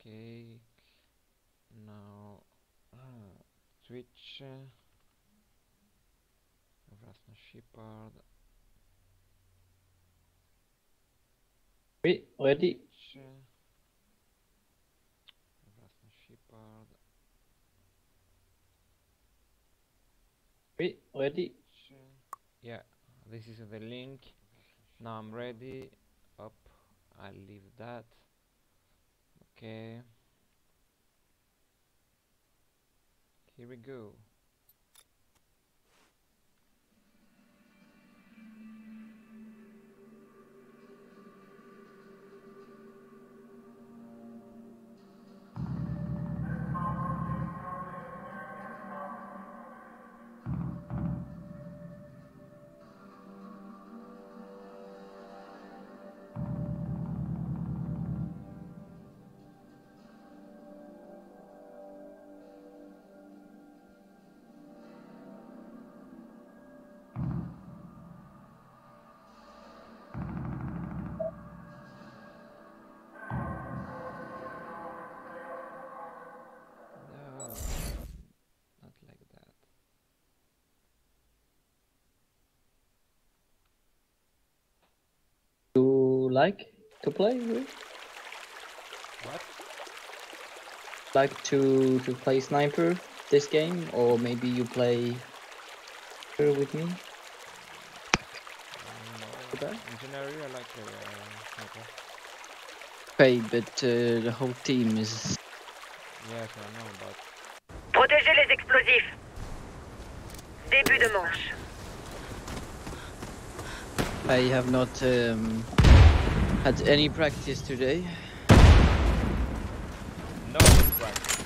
Okay. Now ah, switch. uh, Shepard. Oui, ready. Switch. Shepard. Oui, ready. Yeah, this is the link. Now I'm ready. Up. I'll leave that. Okay. Here we go. Like to play? with? What? Like to to play sniper this game, or maybe you play here with me? Um, no, Okay. in general, I like the uh, sniper. Okay, but uh, the whole team is. Yes, I know, but Protégez les explosifs. Début de manche. I have not um, had any practice today? no practice.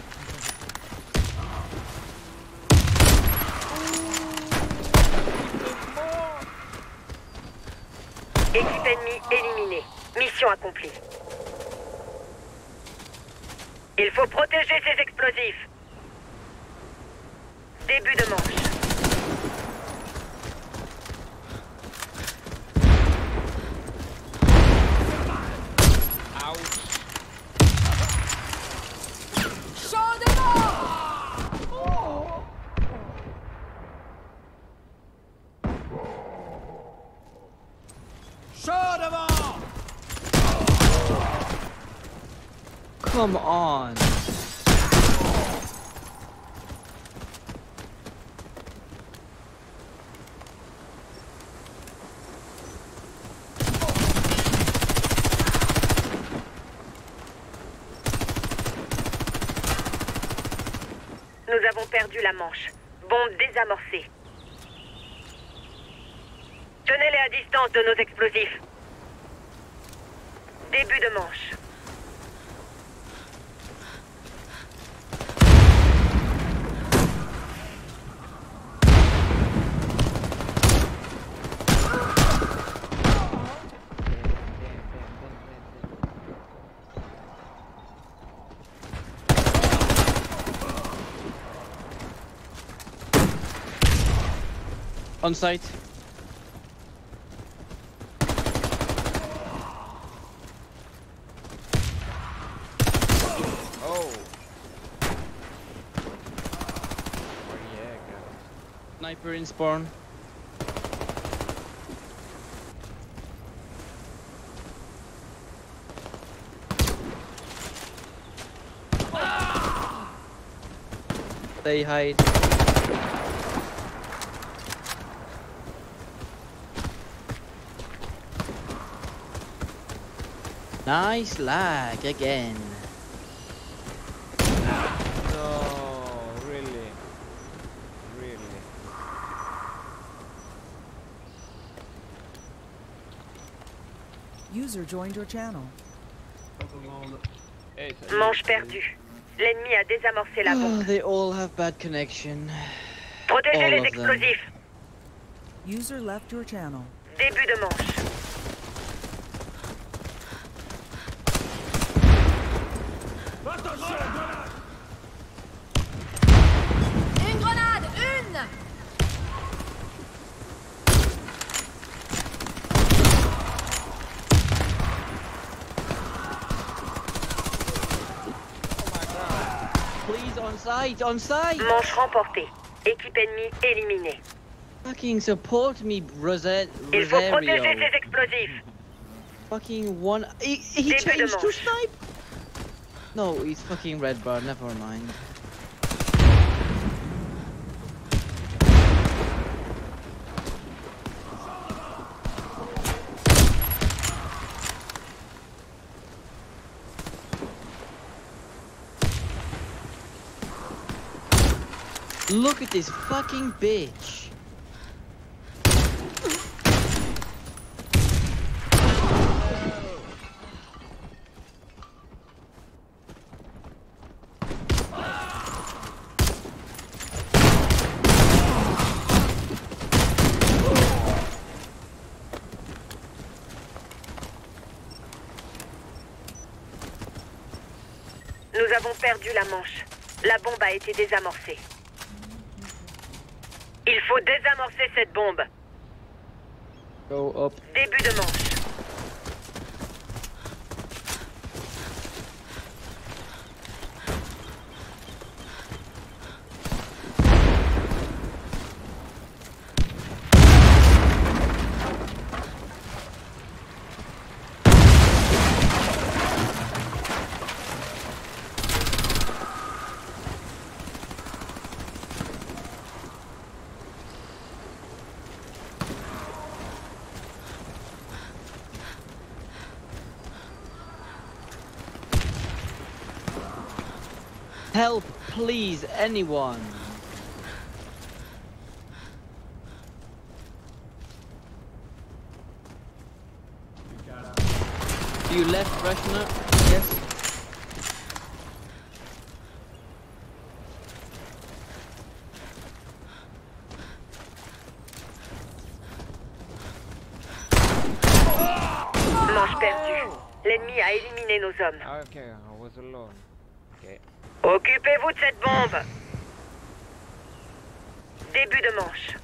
Équipe ennemie éliminée. Mission accomplie. Il faut protéger ces explosifs. Début de manche. Ouch! Come on! Nous avons perdu la manche. Bombe désamorcée. Tenez-les à distance de nos explosifs. Début de manche. On site. Oh! Sniper in spawn. They hide. Nice lag again. No, really? Really? User joined your channel. Manche perdue. L'ennemi a désamorcé la bombe. Oh, bombe. they all have bad connection. Protégez all les explosifs. User left your channel. Début de manche. Une grenade Une on site, on site! Manche remportée. Équipe ennemie éliminée. Fucking support me, Rosette. Il faut protéger ces explosifs. Fucking one. He, he changed to snipe! No, he's fucking red bar, never mind. Look at this fucking bitch. Nous avons perdu la manche. La bombe a été désamorcée. Il faut désamorcer cette bombe. Go up. Début de manche. Help, please, anyone. You left Rushna? Yes. Manche perdue. L'ennemi a éliminé nos hommes. Ah, Okay, I was alone. Occupez-vous de cette bombe. Début de manche.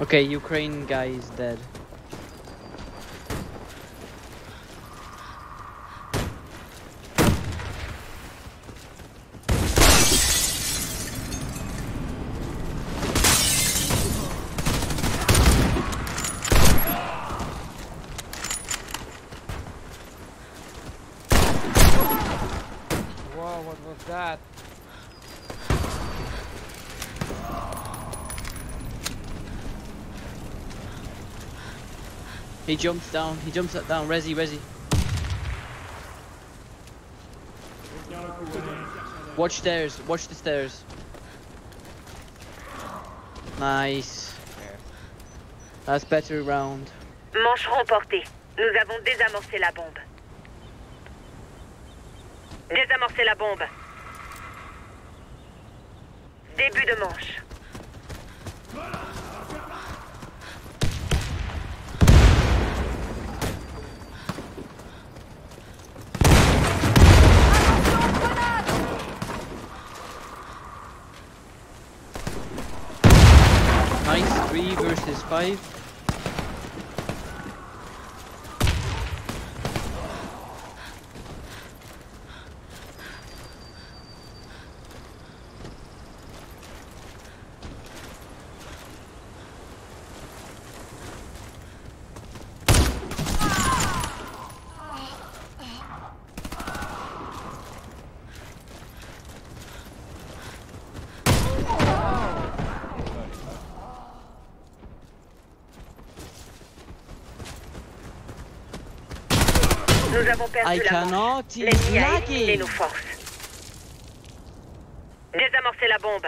Okay, Ukraine guy is dead. Whoa, what was that? He jumps down. He jumps down. Resi, Resi. Watch stairs. Watch the stairs. Nice. That's better round. Manche remportée. Nous avons désamorcé la bombe. Désamorcé la bombe. Aí Nous avons perdu I la manche. L'ennemi a éliminé nos forces. Désamorcer la bombe.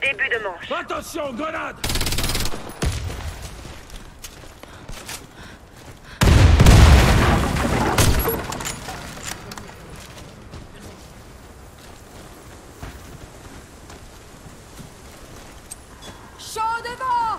Début de manche. Attention, grenade Chaud devant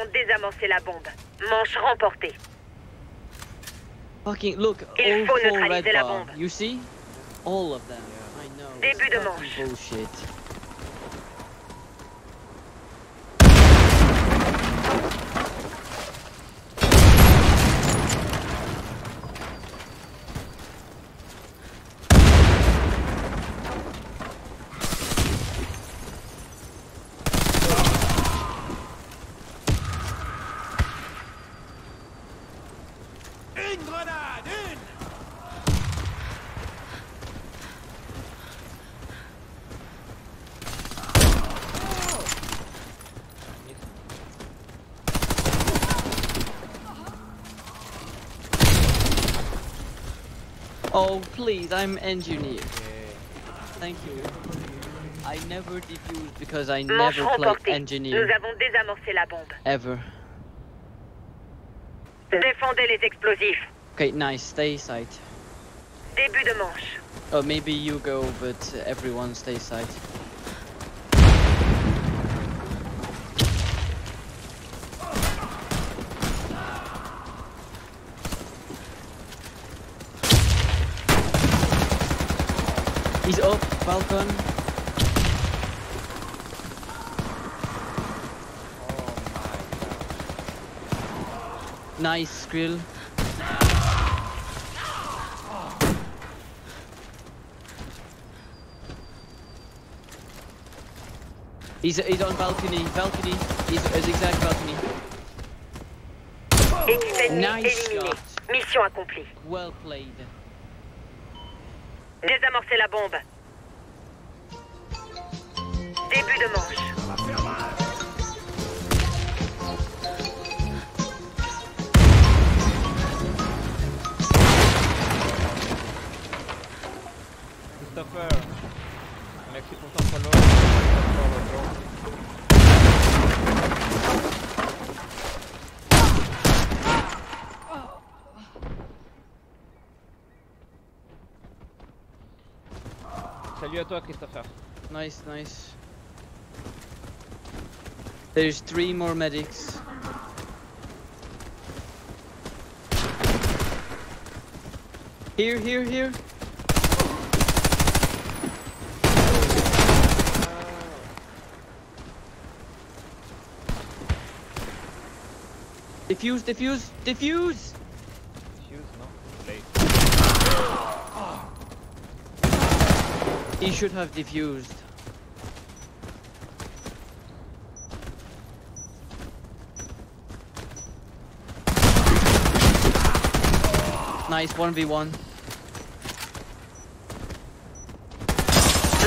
avons désamorcé la bombe. Manche remportée. Fucking look, Il all faut four neutraliser red la bombe. You see? All of them. I know. it's Début de manche. Bullshit. Please, I'm engineer. Thank you. I never defuse because I Manche never play remportée. engineer Nous avons désamorcé la bombe. ever. Défendez les explosifs. Okay, nice. Stay side. Début de manche. Oh, maybe you go, but everyone stay side. Balcon. Nice, Skrill. He's, he's on balcony, balcony. He's a zigzag balcony. Équipe ennemie Nice éliminée. Mission accomplie. Well played. Désamorcer la bombe. de nós. Christopher, Salut à toi Christopher. Nice, nice. There's three more medics. Here, here, here. Diffuse, diffuse, diffuse! Shoes, no? Play. He should have diffused. Nice 1v1.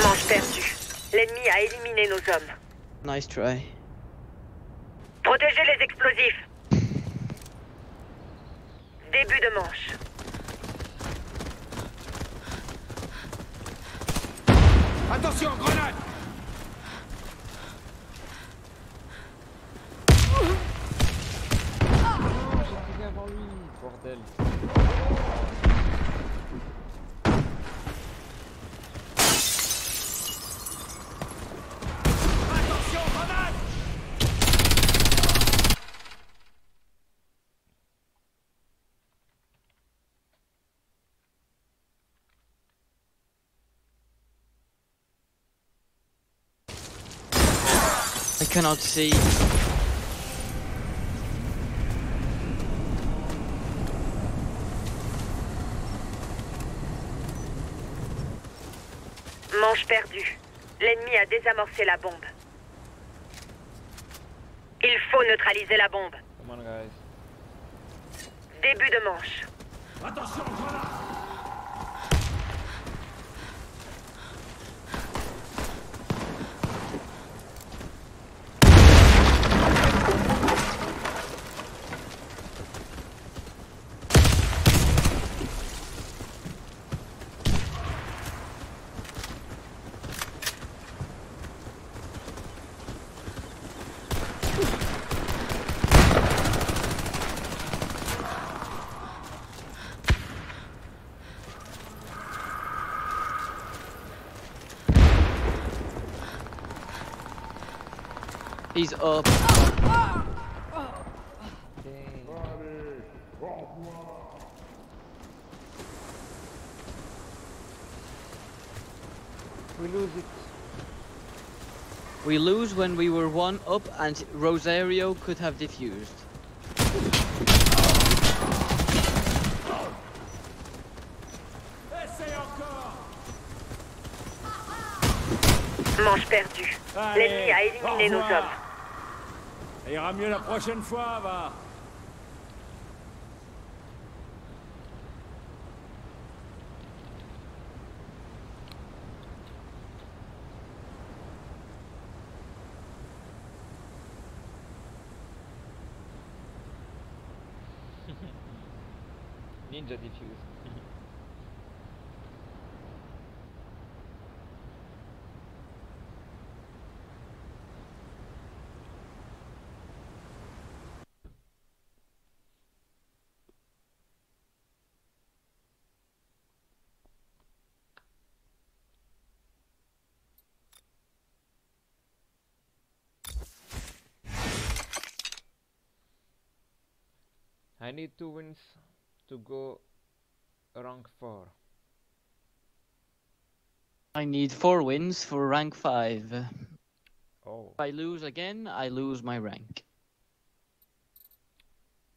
Manche perdue. L'ennemi a éliminé nos hommes. Nice try. Protégez les explosifs. Début de manche. Attention, grenade J'ai tiré avant lui, bordel. Attention, grenade I cannot see. Manche perdue. L'ennemi a désamorcé la bombe. Il faut neutraliser la bombe. Come on guys. Début de manche. Attention, grenade Bobby's up. We lose it. We lose when we were one up and Rosario could have defused. Manche perdue. L'ennemi a éliminé nos hommes. Ça ira mieux la prochaine fois, va Ninja defuse. I need two wins to go rank 4. I need four wins for rank five. Oh. If Oh, I lose again, I lose my rank.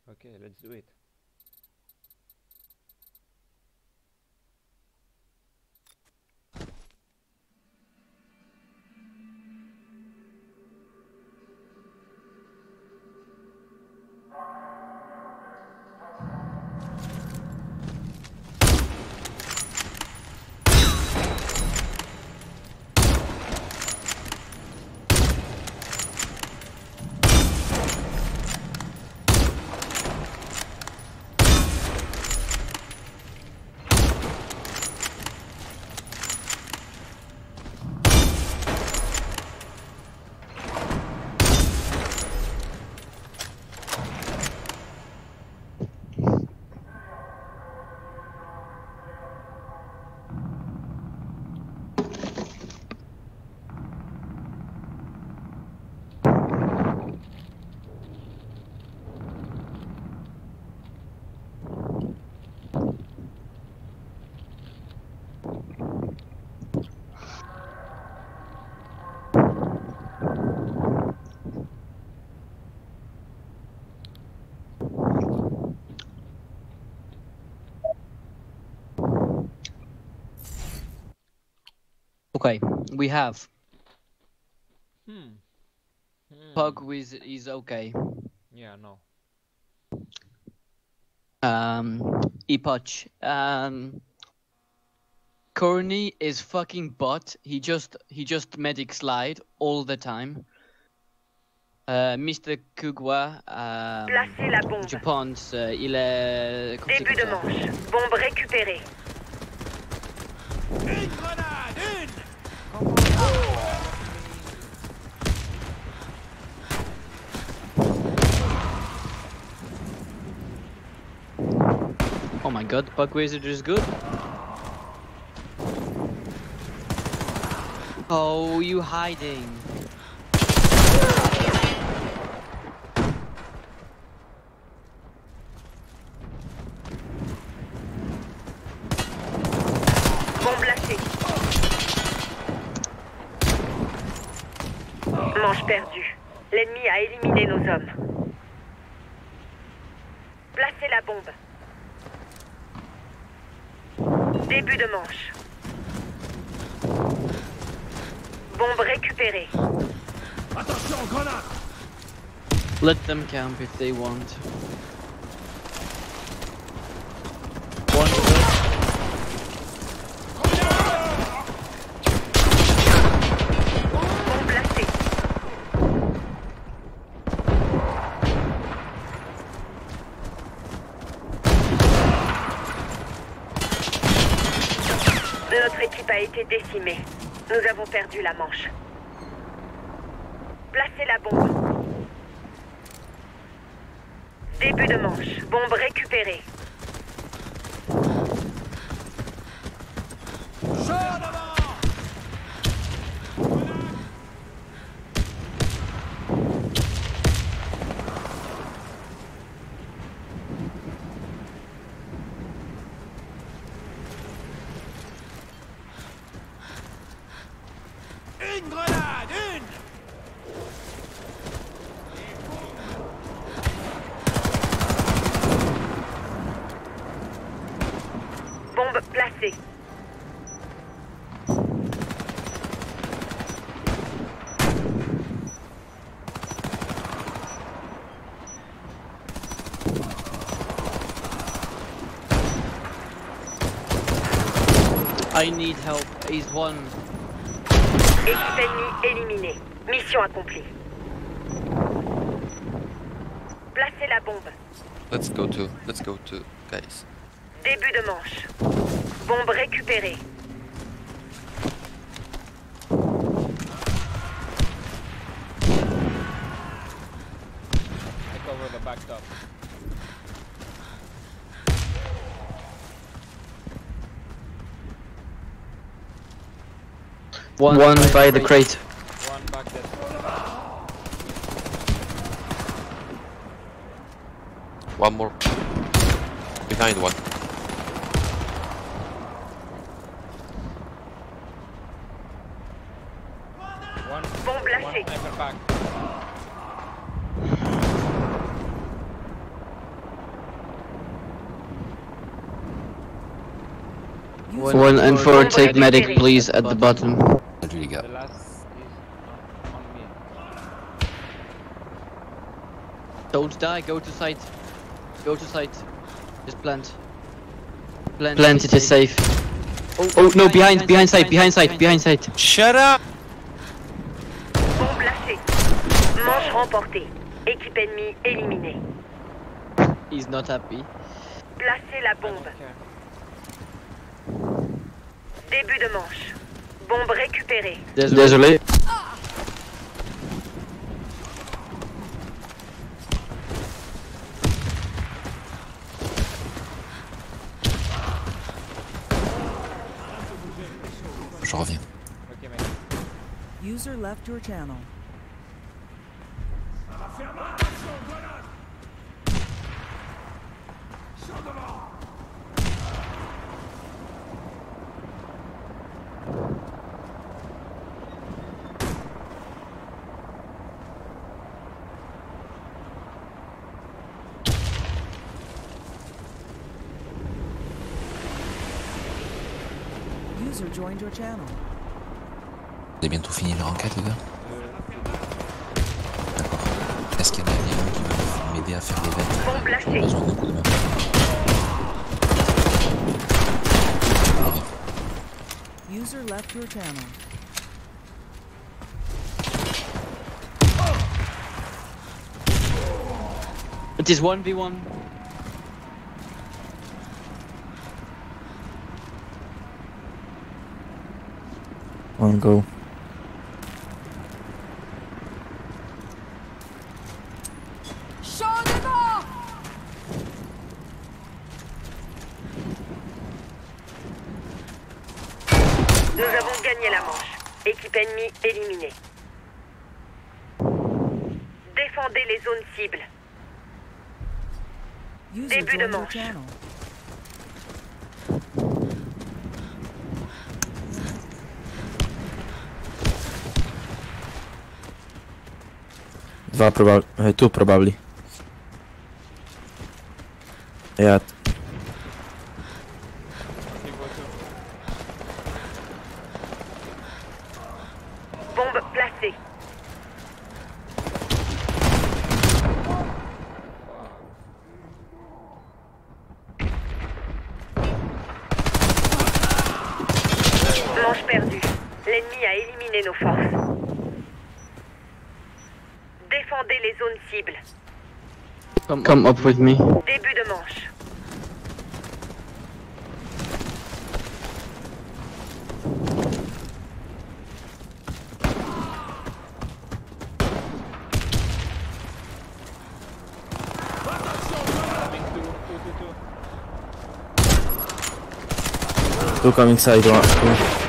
okay, let's do it. Okay, we have Hmm. Hmm. Pug with is okay. Yeah, no. Um, Epoch. Um, Corny is fucking bot. He just he just medic slide all the time. Euh, Mr. Kugwa, euh, Placez la bombe. je pense, euh, il est. comme Début de manche. Bombe récupérée. Une grenade Une Oh my god, Pug Wizard is good. Oh, you hiding. Début de manche. Bombe récupérée. Attention, grenade Let them camp if they want. One good. Bombe lâchée. Notre équipe a été décimée. Nous avons perdu la manche. Placez la bombe. Début de manche. Bombe récupérée. Chaud devant Une grenade Une Bombe placée. I need help. He's one. Équipe ennemie éliminée. Mission accomplie. Placez la bombe. Let's go to. Let's go to. Guys. Début de manche. Bombe récupérée. One, one by the crate. One back dead. One more. Behind one. One, one sniper back. User One and four, four, take medic please at the bottom. Don't die, go to site. Go to site. Just plant. Plant, plant it is safe. Oh, no, behind, behind site, behind site, behind site. Shut up! Bombe lâchée. Manche remportée. Équipe ennemie éliminée. He's not happy. Placez la bombe. Début de manche. Bombe récupérée. Désolé. Je reviens. User left your channel. Joined your channel. Vous avez bientôt fini leur enquête les gars D'accord. Est-ce qu'il y en a quelqu'un qui veut m'aider à faire les vêtements Bombe J'ai besoin d'un coup de main. User left your channel. It is 1v1. One go. Nous avons gagné la manche. Équipe ennemie éliminée. Défendez les zones cibles. Début de manche. Dva probably, hey, two probably. With me. Début de manche. Coming side. One.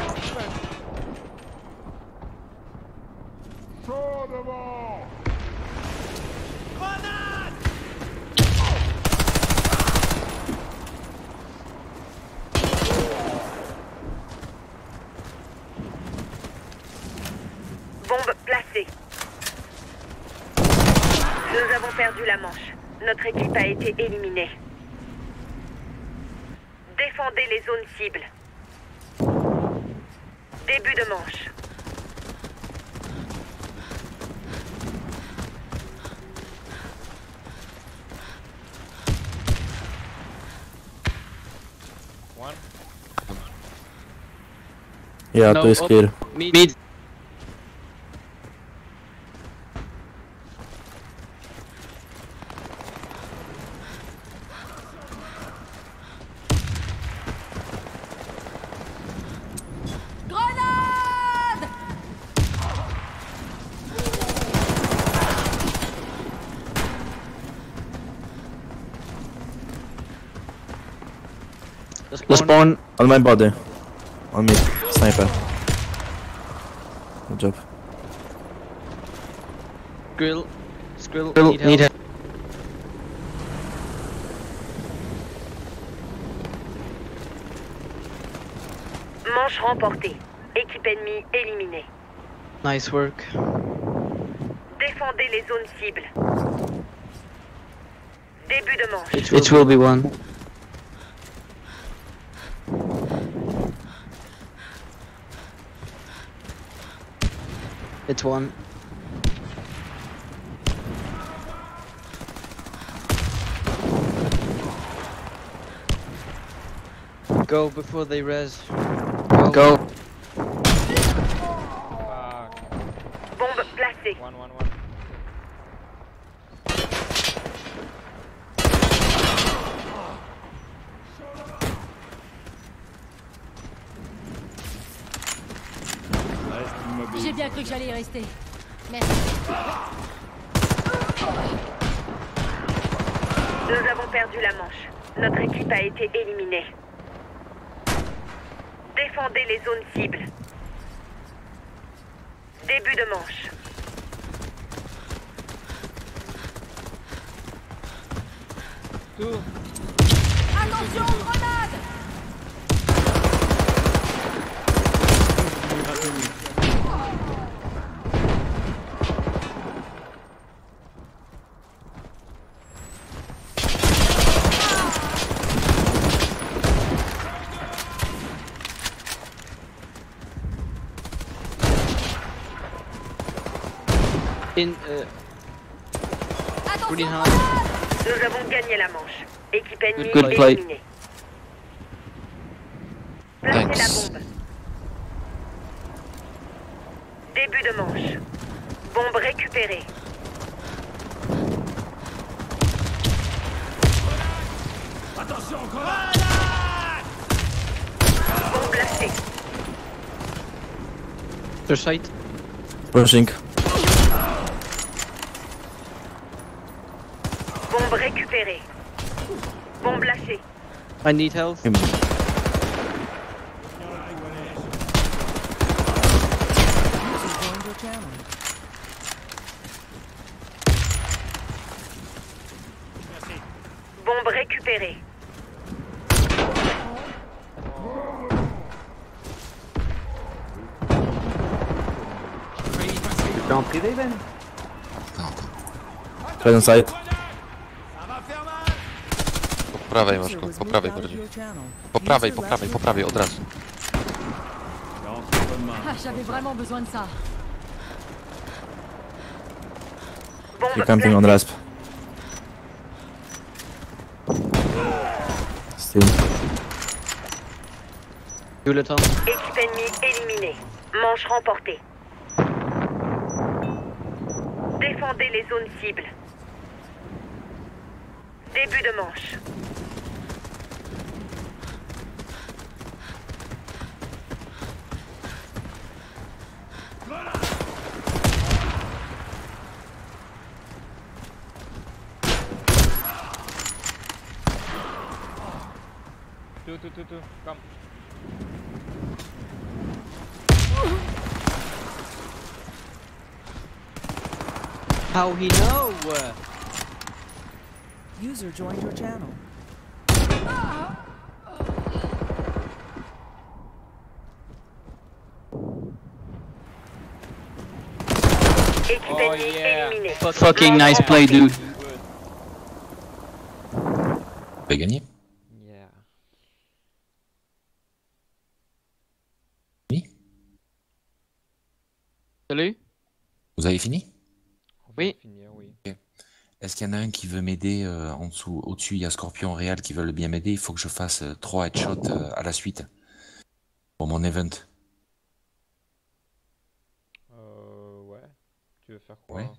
Yeah, No, is oh. clear. Mid. Mid. The The spawn. spawn on my body. On me. Sniper. Good job. Grill. Skrill. Grill, Need need help. Manche remportée. Équipe ennemie éliminée. Nice work. Défendez les zones cibles. Début de manche. It will, it will be one. It's one. Go before they res. Go. Go. Merci. Nous avons perdu la manche. Notre équipe a été éliminée. Défendez les zones cibles. Début de manche. Two. Attention, grenade In. Uh, Attention, Green grenade Nous avons gagné la manche. Équipe ennemie Good play. Thanks. la bombe. Début de manche. Bombe récupérée. Attention, grenade Bombe placée. their site. Pushing. Bombe récupérée. Bombe lâchée. I need health. Him. Récupérée. Non, side. Po prawej masz go, po prawej bardziej. Po prawej, po prawej, po prawej, od razu. J'avais vraiment besoin de ça. You're camping on rasp. Still. Juleton. Équipe ennemie éliminée. Manche remportée. Défendez les zones cibles. Début de manche. Two, two, two, two. Come. How he know? User joined your channel. Oh, yeah. Fucking nice play, dude. Vous Vous avez fini? Oui. Est-ce qu'il y en a un qui veut m'aider euh, en dessous Au-dessus, il y a Scorpion Real qui veulent bien m'aider. Il faut que je fasse euh, trois headshots euh, à la suite pour mon event. Euh, ouais. Tu veux faire quoi? Ouais.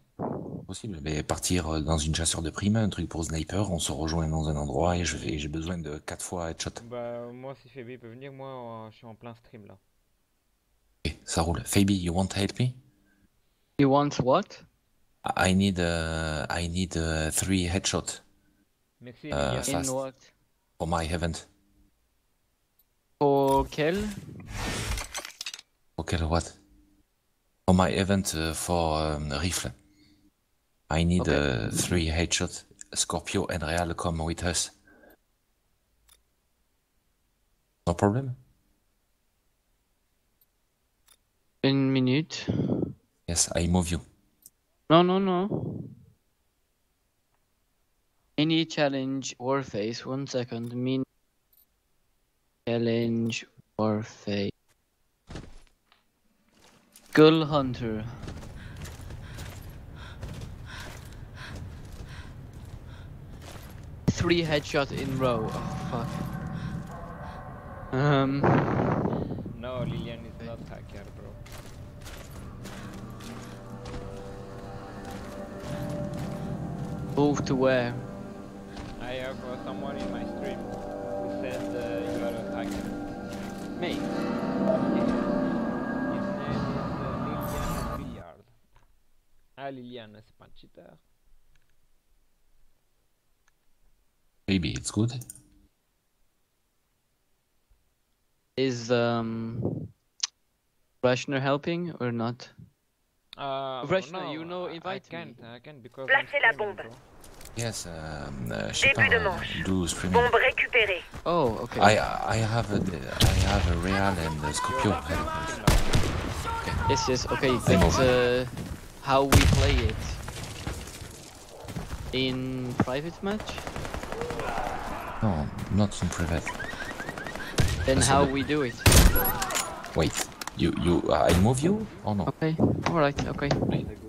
Possible. Mais partir euh, dans une chasseur de primes, un truc pour sniper, on se rejoint dans un endroit et j'ai besoin de quatre fois headshot. Bah, moi, si Phoebe peut venir, moi, je suis en plein stream là. Ok, ça roule. Phoebe, you want to help me? You want what? I need, uh, I need uh, three headshots Merci, Euh, Liliane. In what? for my event. For quel? Okay, what? For my event uh, for um, rifle. I need Okay. uh, three headshots. Scorpio and Real come with us. No problem? Une minute. Yes, I move you. No, no, no. Any challenge or face. One second. Min challenge or face. Skull Hunter. Three headshots in row. Oh, fuck. Um. No, Lilian is not hacker, Move to where? I have uh, someone in my stream who said uh, you are a hacker. Me. His name is uh, Lilian Billiard. Ah, Lilian, c'est pas un cheater. Maybe it's good. Is um Rashner helping or not? Uh, Vreshna, no, you know, I- invite I can't, I can't because Placez la bombe. bro. Yes, um, uh, je Début pas, de manche. do streaming. Bombe récupérée. Oh, okay. I I have a I have a Real and a Scorpio. Yes, yes, okay. I But know. uh, how we play it? In private match? No, not in private. Then That's how we do it? Wait, you you uh, I move you or no? Okay, alright, okay.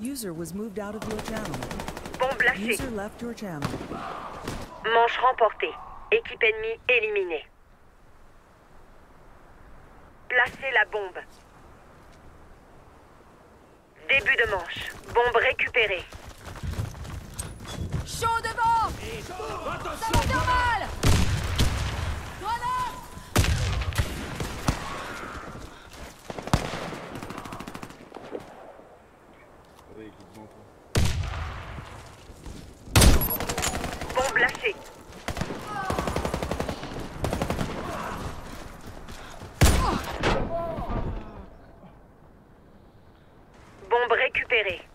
User was moved out of your channel. Bombe lâchée. User left your channel. Manche remportée. Équipe ennemie éliminée. Placez la bombe. Début de manche. Bombe récupérée. Chaud devant Ça va faire mal Grenade Bombe Bombe récupérée.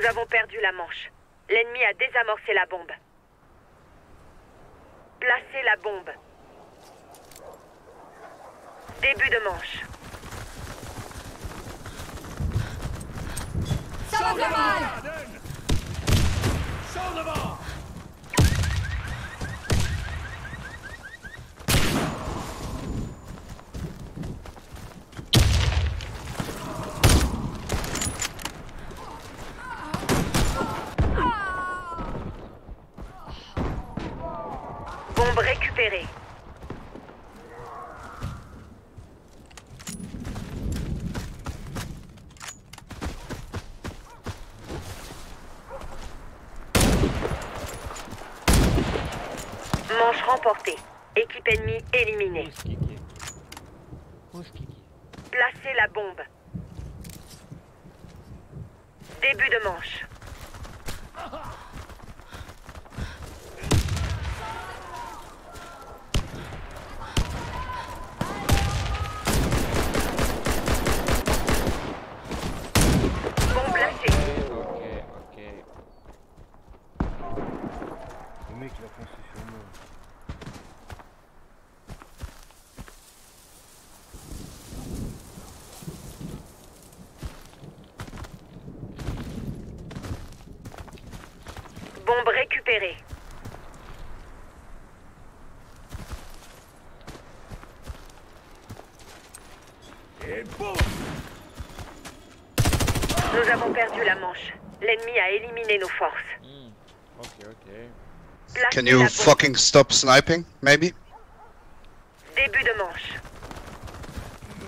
Nous avons perdu la manche. L'ennemi a désamorcé la bombe. Placez la bombe. Début de manche. Ça va remporté. Équipe ennemie éliminée. Placez la bombe. Début de manche. Bombe placée. Ok, ok. Le mec il a foncé sur moi. Bombe récupérée. Et boum Nous avons perdu la manche. L'ennemi éliminé nos forces. Hmm. Ok, ok. Can you fucking stop sniping, maybe? Début de manche.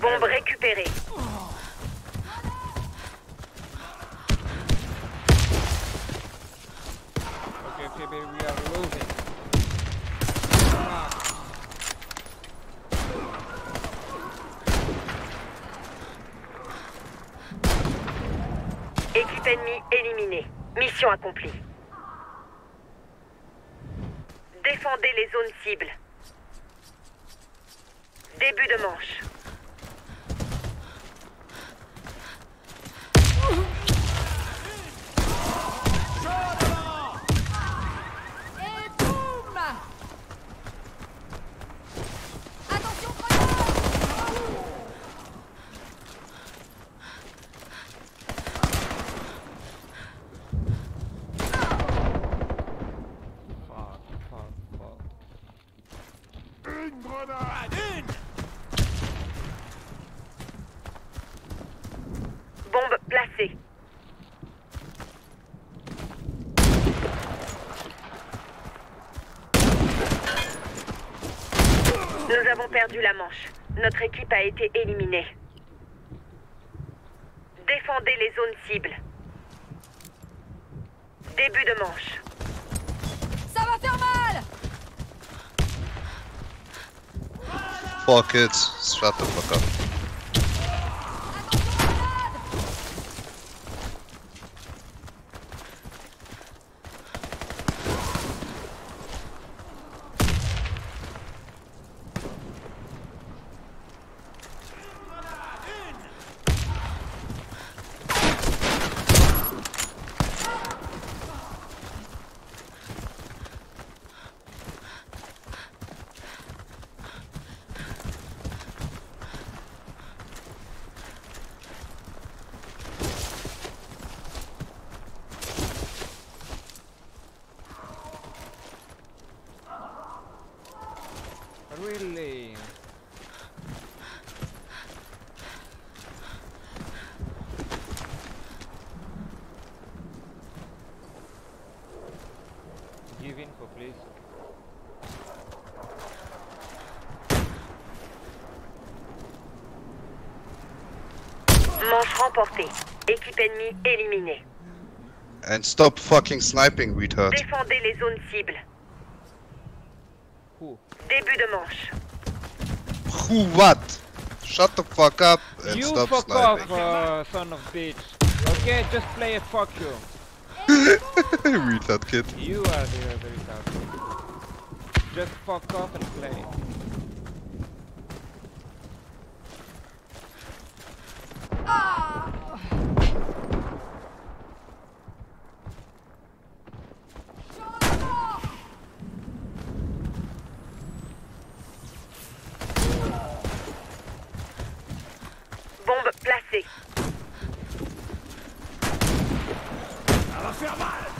Bombe récupérée. Okay, okay, baby, we are losing. Équipe ennemie éliminée. Mission accomplie. Défendez les zones cibles. Début de manche. Et boum Attention, grenade Fuck, fuck, fuck. Une grenade Une Bombe placée. Nous avons perdu la manche. Notre équipe a été éliminée. Défendez les zones cibles. Début de manche. Fuck it. Shut the fuck up. Manche remportée. Équipe ennemie éliminée. And stop fucking sniping, retard. Défendez les zones cibles. Who? Début de manche. Who what? Shut the fuck up and you stop fuck sniping. off, uh, son of bitch. Okay, just play it, fuck you. retard kid. You are the other retard. Just fuck off and play. Bombe placée. Ça va faire mal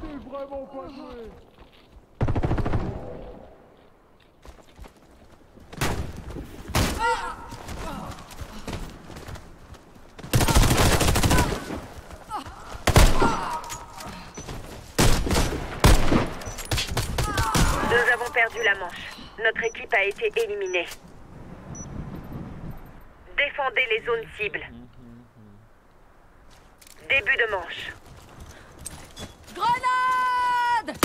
C'est vraiment pas joué Nous avons perdu la manche. Notre équipe a été éliminée. Défendez les zones cibles. Mhm. Début de manche. Grenade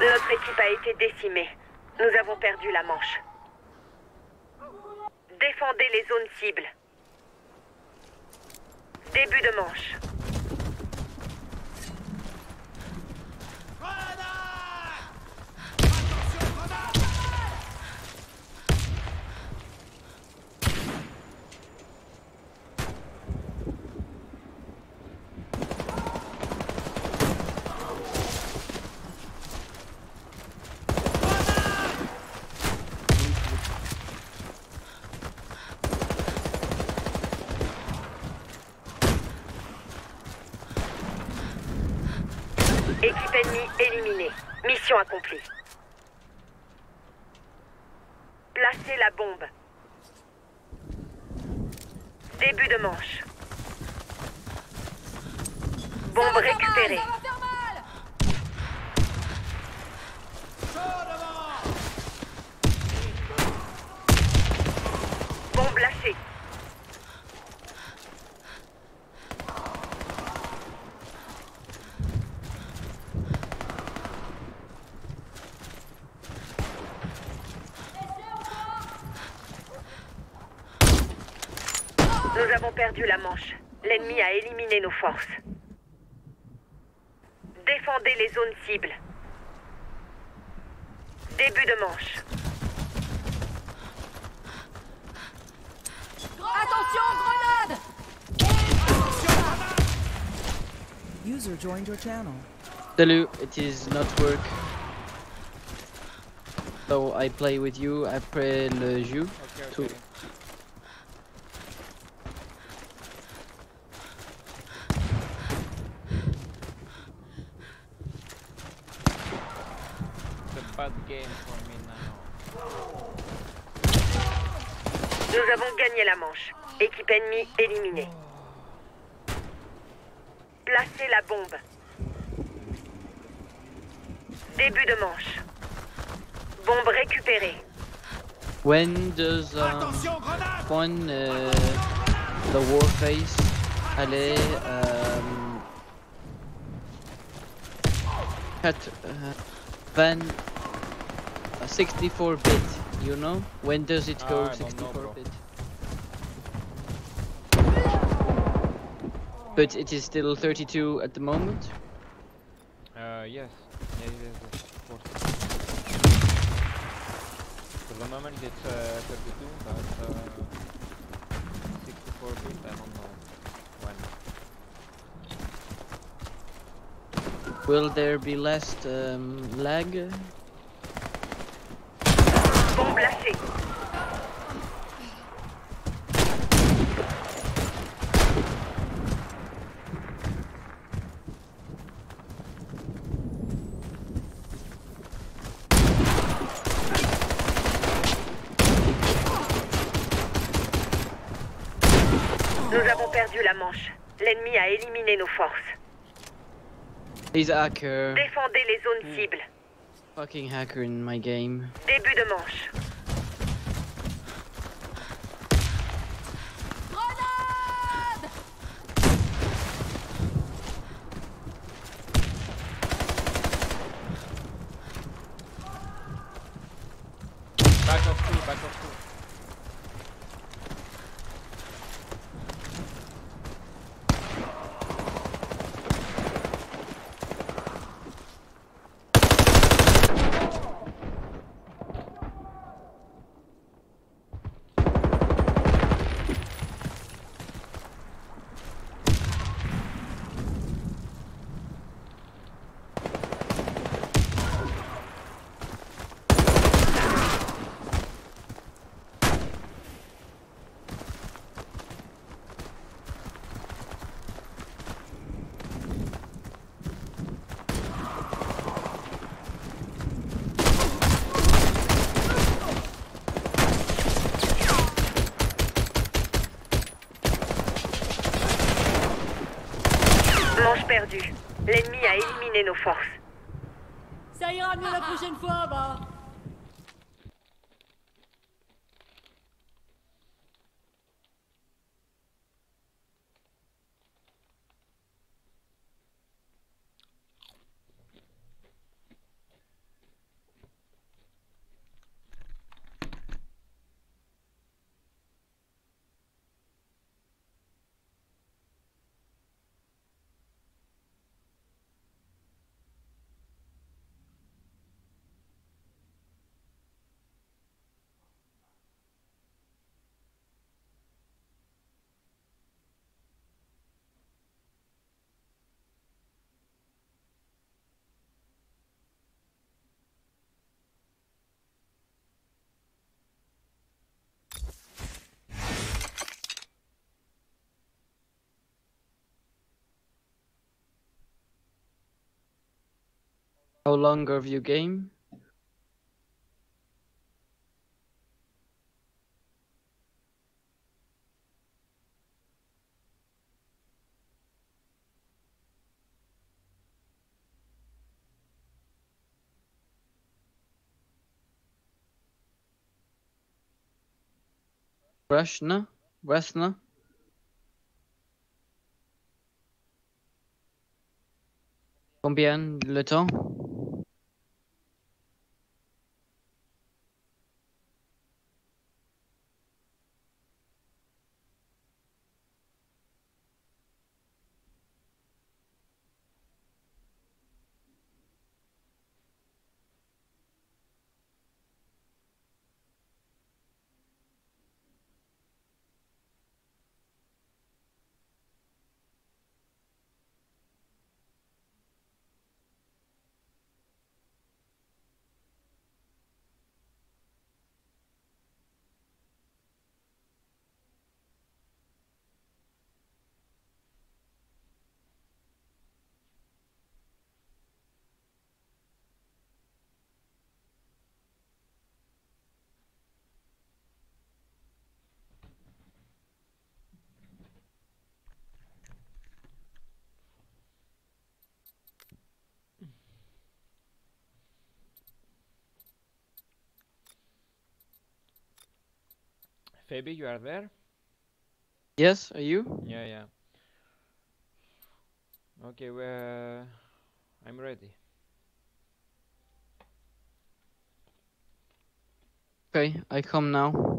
Notre équipe a été décimée. Nous avons perdu la manche. Défendez les zones cibles. Début de manche. Équipe ennemie éliminée. Mission accomplie. Placez la bombe. Début de manche. Bombe récupérée. Bombe lâchée. Nous avons perdu la manche. L'ennemi a éliminé nos forces. Défendez les zones cibles. Début de manche. Attention, grenade User joined your channel. Salut, it is not work. So I play with you après le jeu. Ok, Tout. ok. It's a bad game for me now. Nous avons gagné la manche. Équipe ennemie éliminée. Placez la bombe. Début de manche. Bombe récupérée. When does um, when uh, the war phase allait um, cut uh, van uh, 64 bit, you know? When does it go Ah, I don't know, 64 bro. bit? But it is still 32 at the moment. Uh, yes. Yes, yes, yes. For the moment it's uh, 32, but uh, 64 bit, I don't know when. Will there be less um, lag? Bombe lâchée. La manche. L'ennemi a éliminé nos forces. He's a hacker. Défendez les zones cibles. Fucking hacker in my game. Début de manche. Grenade Back of two, back of éliminé How long have you game? Rushna? Wesna? Combien le temps? Phoebe, you are there? Yes, are you? Yeah, yeah. Okay, well, uh, I'm ready. Okay, I come now.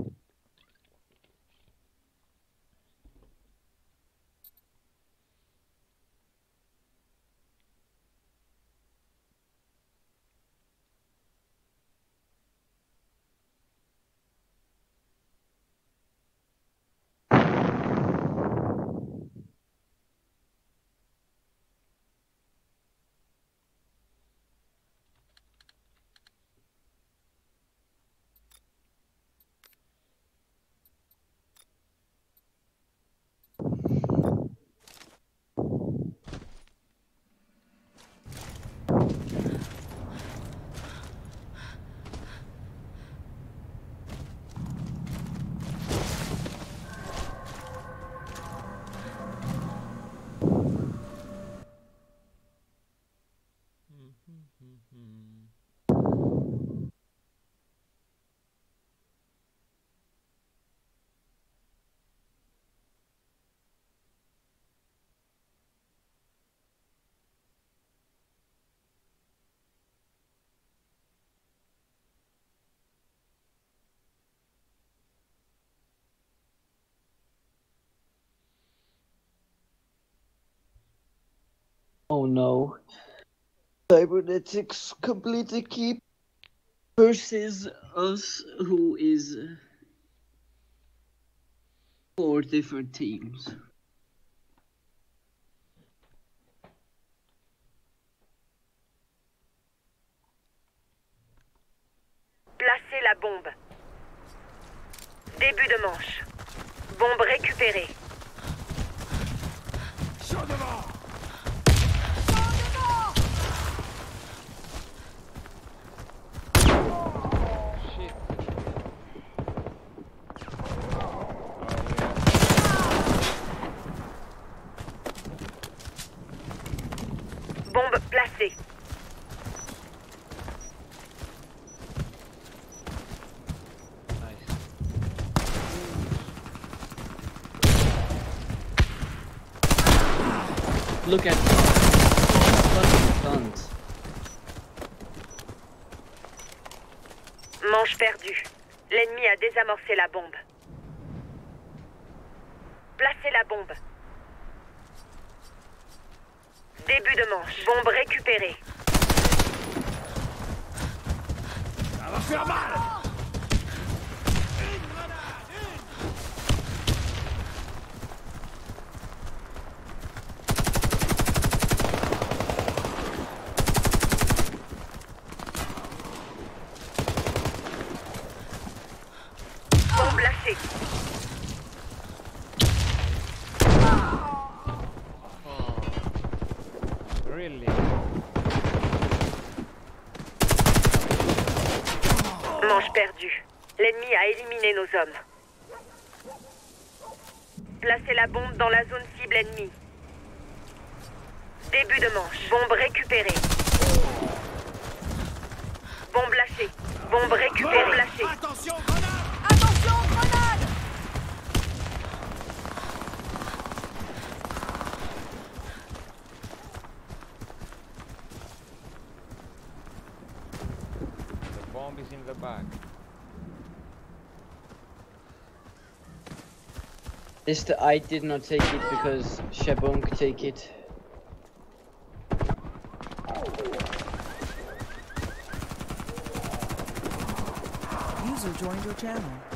No. Cybernetics completely keep versus us who is four different teams. Placez la bombe. Début de manche. Bombe récupérée. Oh, look at fucking cunt. Manche perdue. Désamorcé la bombe. Placez la bombe. Début de manche. Bombe récupérée. Ça va faire mal Bombe lâchée. Really? Perdue. L'ennemi a éliminé nos hommes. Placez la bombe dans la zone cible ennemie. Début de manche. Bombe récupérée. Bombe lâchée. Bombe récupérée. Lâchée. Attention, grenade Attention, grenade The bomb is in the back. This the, I did not take it because Shabunk take it. User joined your channel.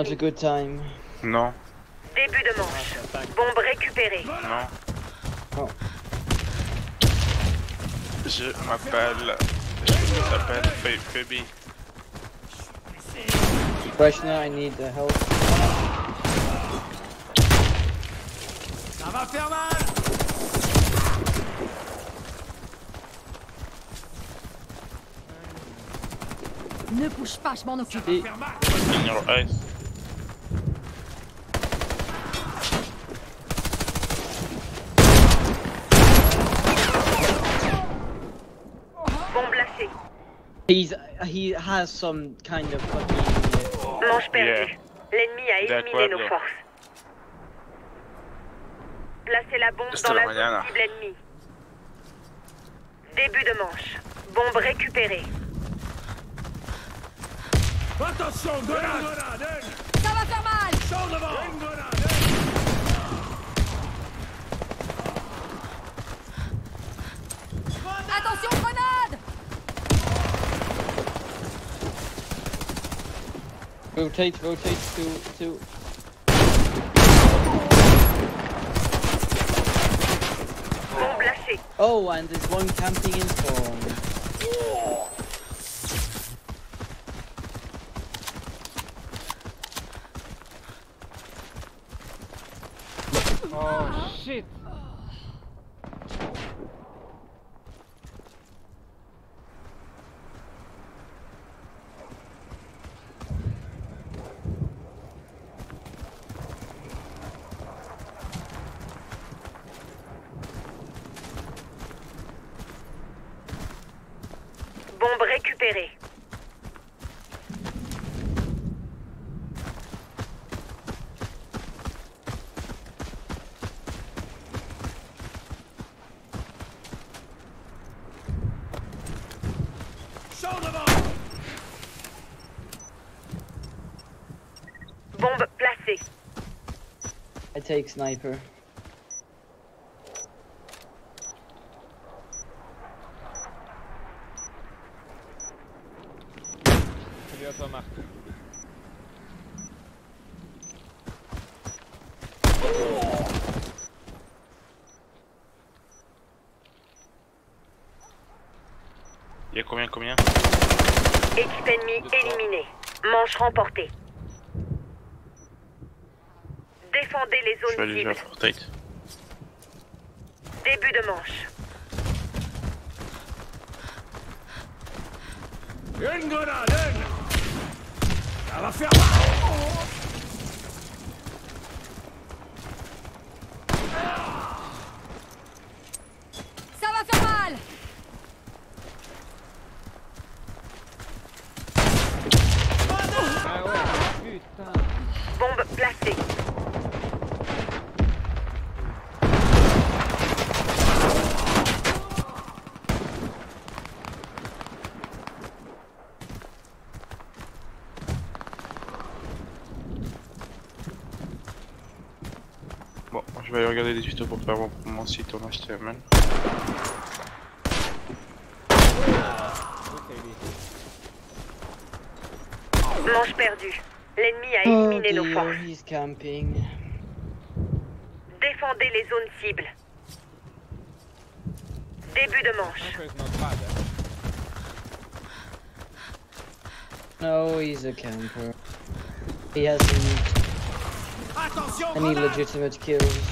Not a good time. non, Début de manche. Bombe récupérée. non. Oh. Je m'appelle. Je m'appelle Phoebe. Krishna, I need the help. Ça va faire mal Ne bouge pas, je m'en occupe. Et- Faire mal In your eyes. Bombe lâchée. He's he has some kind of fucking. Manche perdue. Yeah. L'ennemi a éliminé nos forces. Placez la bombe dans la zone cible ennemie. Début de manche. Bombe récupérée. Attention, grenade Ça va faire mal Chaud devant grenade Attention, grenade Rotate, rotate to to. Oh, and there's one camping in spawn. Oh shit! take sniper. Il y a combien combien? Équipe ennemie éliminée. Manche remportée. Ele já volta. juste pour faire mon site en HTML. Manche perdue. L'ennemi a oh, éliminé oh nos forces. Camping. Défendez les zones cibles. Début de manche. No, he's a camper. He has any, any legitimate kills.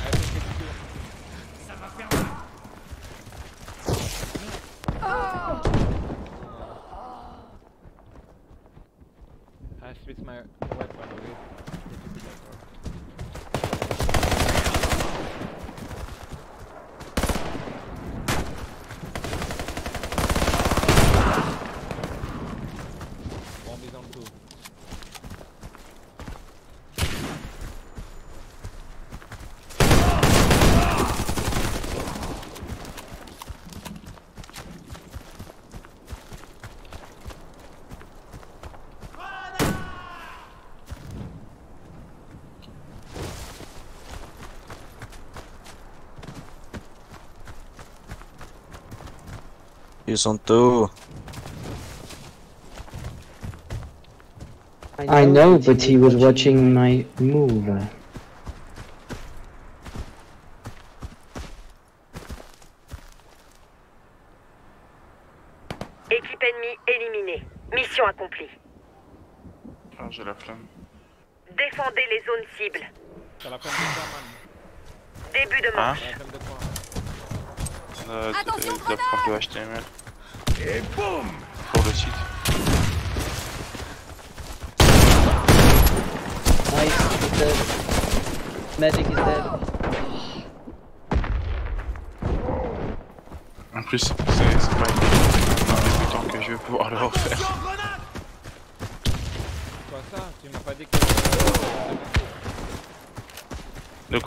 I know, I know but he was watching my move.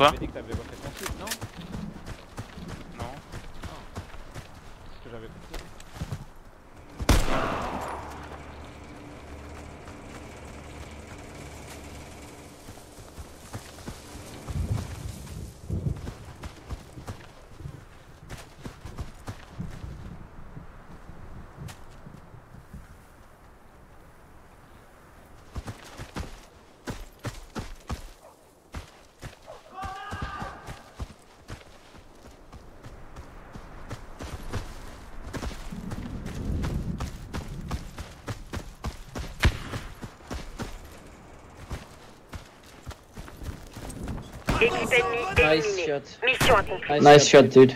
Smoka? Nice shot, dude.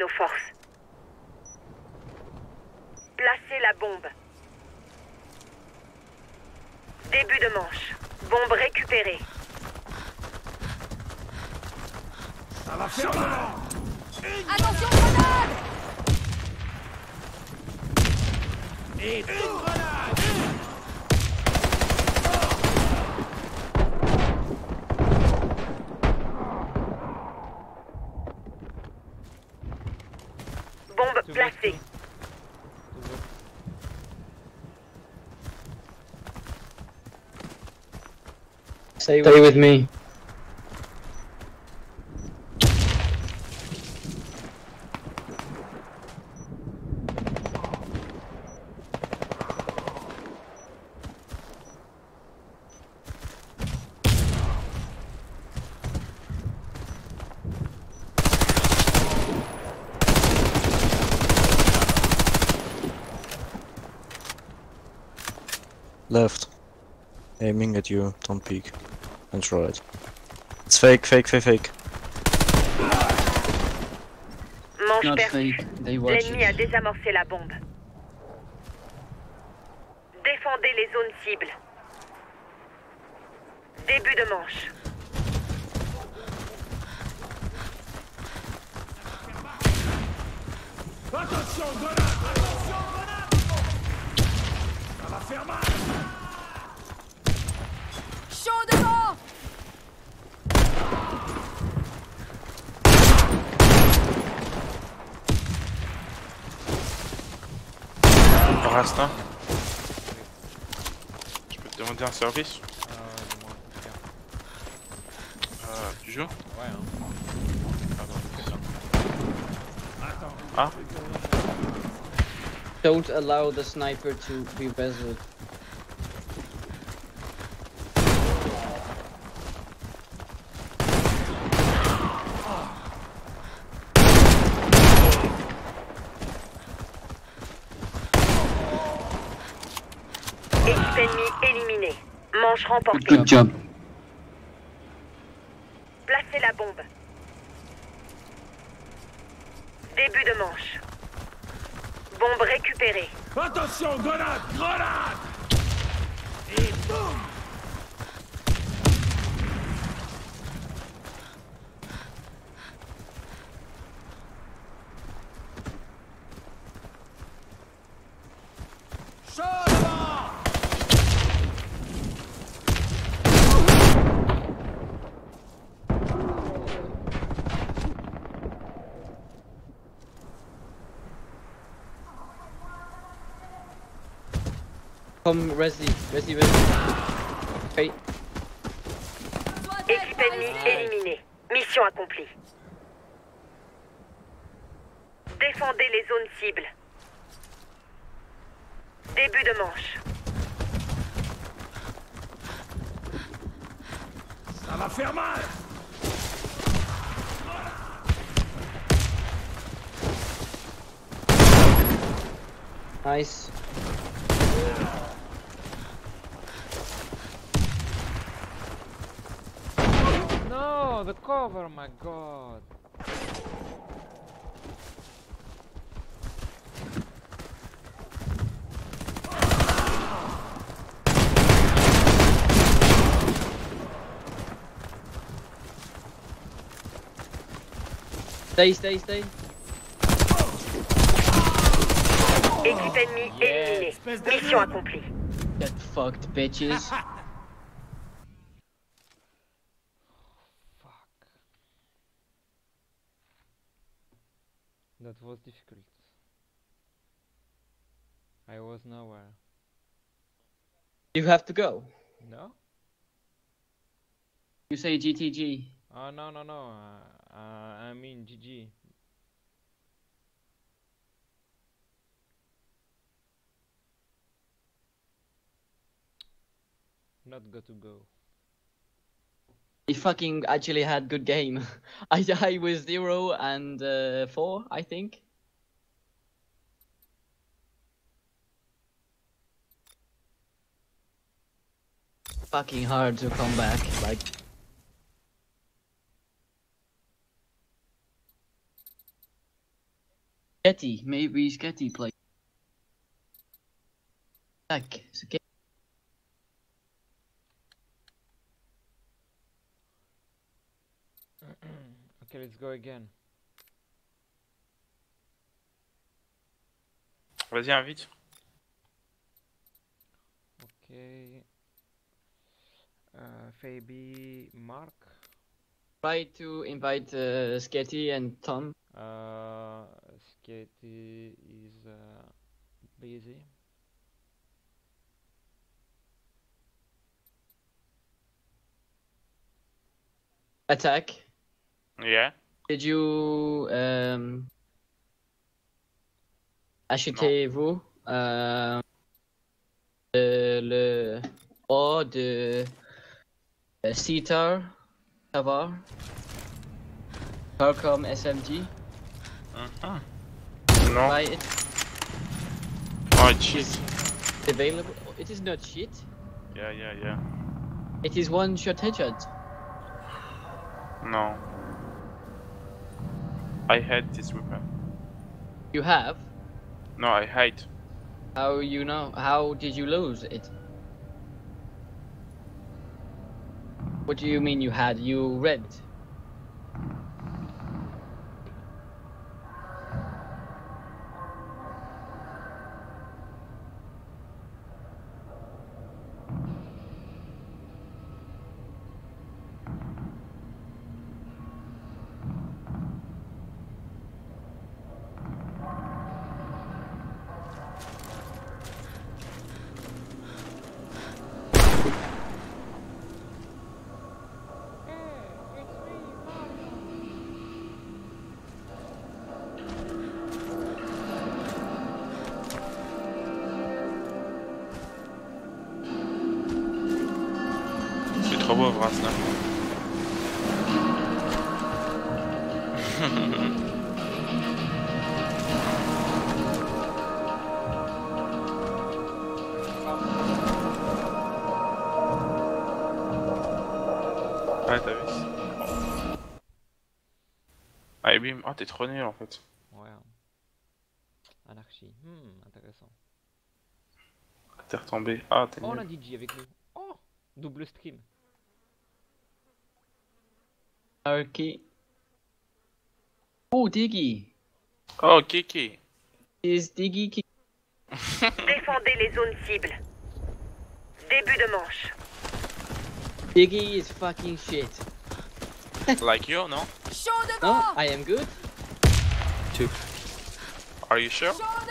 nos forces. Placez la bombe. Début de manche. Bombe récupérée. Ça va faire mal Attention, grenade Et une grenade Bombe blessing. Stay with me. Left. Aiming at you, don't peek. That's right. It's fake, fake, fake, fake. Manche perdue. L'ennemi a it. désamorcé la bombe. Défendez les zones cibles. Début de manche. Attention, Attention, un. Je peux te demander un service Euh, dis-moi, tiens. euh, Tu joues Ouais, hein. Ah Don't allow the sniper to be bezeled. Équipe ennemie. Manche remportée. Good job. Attention, grenade Grenade! Et boum Chaud devant Come, Resi, Resi, Resi. Hey, Sois tête Équipe ennemie éliminée. Mission accomplie. Défendez les zones cibles. Début de manche. Ça va faire mal nice. No, the cover, my god. Stay, stay, stay. Équipe ennemie Yes. éliminée. Mission noob. accomplie. Get fucked, bitches. That was difficult. I was nowhere. you have to go. No? You say GTG. Oh no no no. Uh, uh, I mean GG. Not go to go. He fucking actually had good game. I I was zero and uh, four, I think. Fucking hard to come back, like. Getty, maybe Getty play. Back, Sketty. Okay, let's go again. Vas-y, invite. Okay. Uh, Fabi, Mark. Try to invite uh, Sketty and Tom. Uh, Sketty is uh, busy. Attack. Yeah. Did you um, achetez-vous euh, le, O de Cetar Savar Qualcomm SMG? Mhm. Non. Buy it. Oh, shit. Available. It is not shit. Yeah, yeah, yeah. It is one shot headshot. No. I hate this weapon. You have. No, I hate. How you know? How did you lose it? What do you mean you had? You read? Ah. Ah, t'es trop nul en fait. Ouais. Anarchie. Hmm, intéressant. T'es retombé. Ah, t'es Oh, on a nul. DJ avec nous. Oh, double stream. Ok. Oh, Diggy. Oh, Kiki. Is Diggy ki- Défendez les zones cibles. Début de manche. Diggy is fucking shit. like you, no? Chaud No, I am good. Two. Are you sure Chaud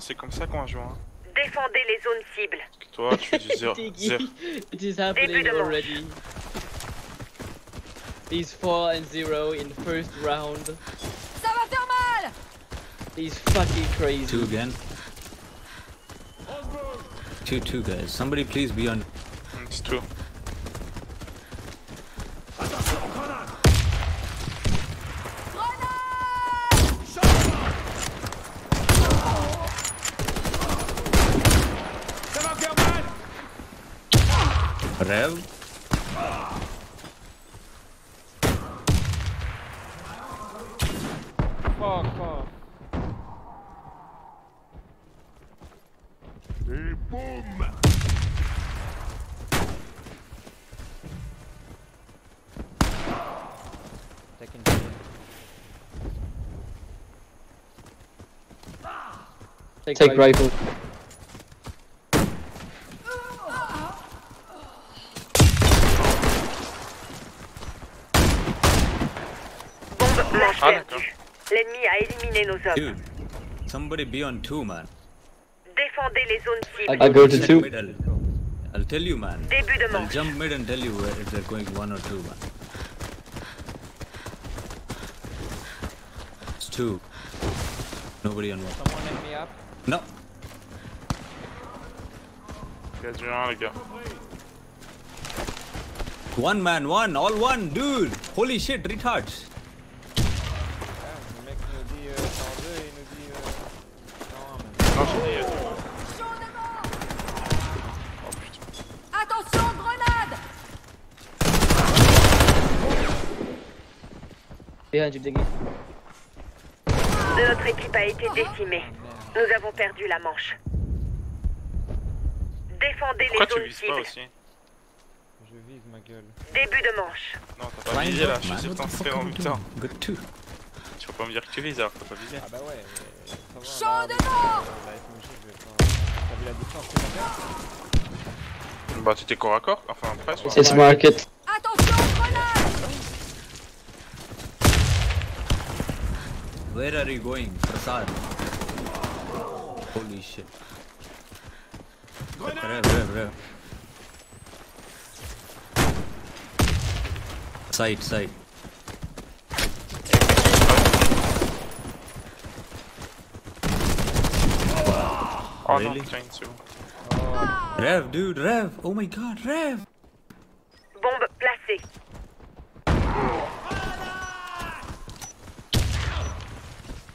C'est comme ça qu'on joue. Hein. Défendez les zones cibles. Toi, tu fais du zéro. Diggy, zéro. it is happening Début de manche. already. He's 4 and 0 in first round. Ça va faire mal He's fucking crazy. Two again. Two, two guys. Somebody please be on. It's two. Et boum Second kill. Take rifle. Bombe manche perdue. L'ennemi a éliminé nos hommes. Dude, somebody be on two, man. Défendez les zones cibles. I go to two. Mid, I'll, I'll tell you, man. Début de I'll jump mid and tell you where if they're going one or two, man. It's two. Nobody on one. Someone let me up. No. Il y a du 1, les gars. One man, one, all one, dude. Holy shit, retards. You, Diggy. De notre équipe a été décimée. Nous avons perdu la manche. Défendez Pourquoi les tu zones vises pas cibles. aussi Je vise ma gueule. Début de manche. Non, t'as pas visé là, je suis frère en même temps. Good too. Tu peux pas me dire que tu vises alors que t'as pas visé. Ah bah ouais, mais ça va. Chaud euh, vais pas... T'as vu la distance que t'as fait Bah, t'étais corps à corps Enfin, presque. quoi. It's market. Where are you going, Prasad? Holy shit. Rev, rev, rev. Side, side. Oh Really? non, tiens, une seconde. Rev, dude, Rev. Oh my god, Rev. Bombe placée.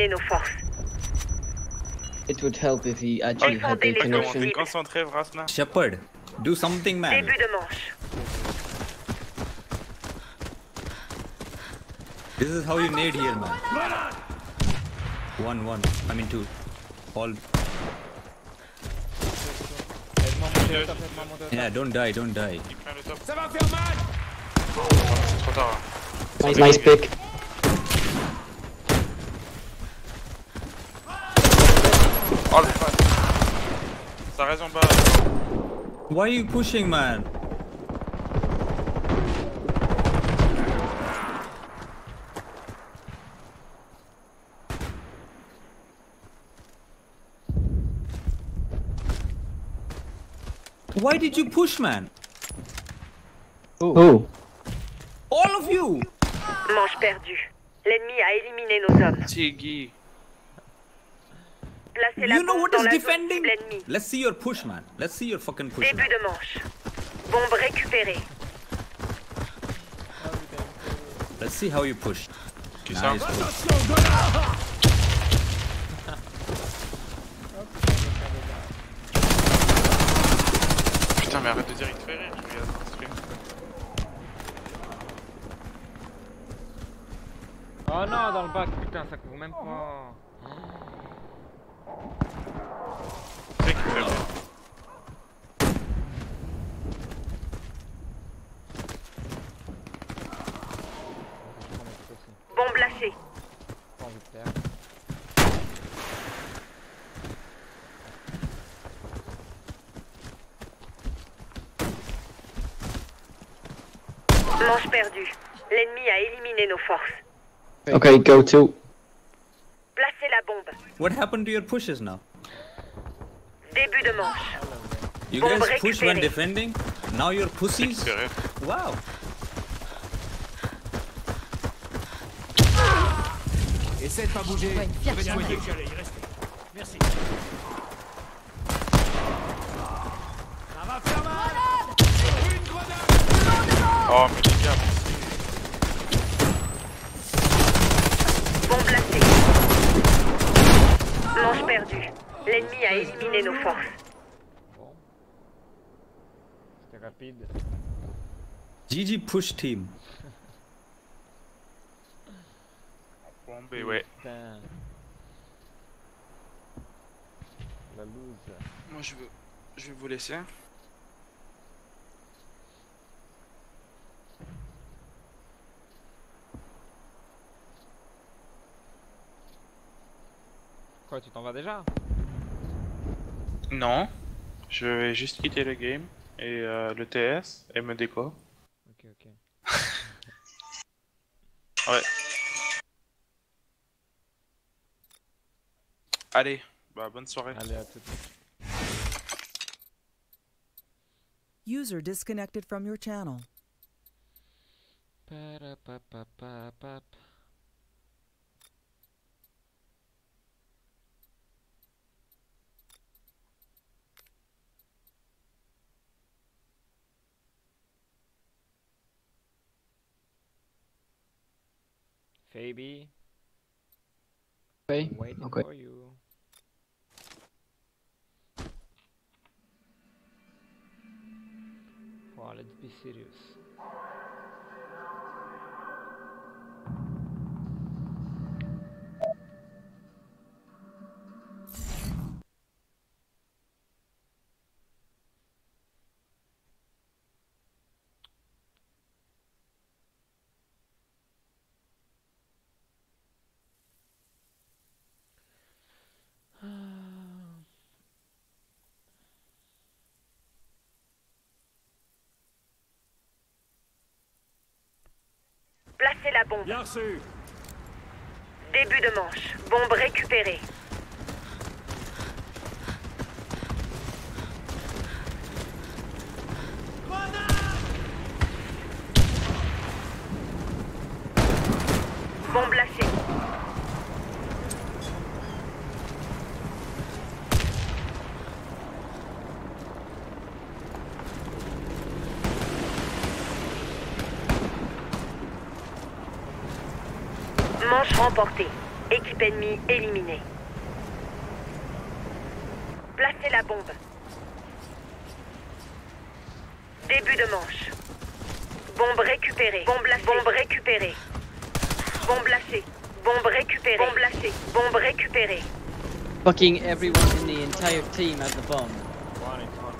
L'ennemi nos forces. It would help if he actually had Défendez the les Comment t'es connection. concentré, Vrasna Shepard, do something, man. Début de manche. This is how you need here, man. One, one. I mean two. All. Aide-moi à monter au top, aide-moi à monter au top. Yeah, don't die, don't die. Nice, prend le top. Ça va faire mal C'est trop tard. hein. Nice, nice pick. Oh le fan Ça raison bas. Why are you pushing, man? Why did you push, man? Oh. All of you! Manche perdue. L'ennemi a éliminé nos hommes. Tiggy. Placez la You know bombe what dans is la defending? cible. Let's see your push, man. Let's see your fucking push. Début de manche. Bombe récupérée. Let's see how you push. Qui ça Putain, mais arrête de dire il te fait rire, je regarde stream. Oh non, dans le bac, putain, ça court même pas. Tu sais qu'il te fait rire. Bombe lâchée. Pas envie de faire. L'ennemi a éliminé nos forces. Okay, go to. Placez la bombe. What happened to your pushes now? Début de manche. You Bombe guys push when defending? Now you're pussies? Wow. Essaie de pas bouger. Je vais soigner. Merci. Ça va faire mal Une grenade Oh, mais les gars, merci. Perdu. L'ennemi a éliminé nos forces. Bon. C'était rapide. GG push team. Bon, ben ouais. Putain. La loose. Moi, je veux, je vais vous laisser. Quoi, tu t'en vas déjà Non. Je vais juste quitter le game et euh, le TS et me déco. Ok, ok. Ouais. Allez, bah bonne soirée. Allez, à tout. User disconnected from your channel. Parapapapapap. Phoebe, Okay. I'm waiting Okay. for you. Wow, let's be serious. Placez la bombe. Bien reçu. Début de manche. Bombe récupérée. Bombe lâchée. Équipe ennemie éliminée. Placez la bombe. Début de manche. Bombe récupérée. Bombe lâchée. Bombe récupérée. Bombe lâchée. Bombe récupérée. Bombe lâchée. Bombe récupérée. Fucking everyone in the entire team has the bomb. One, it's one.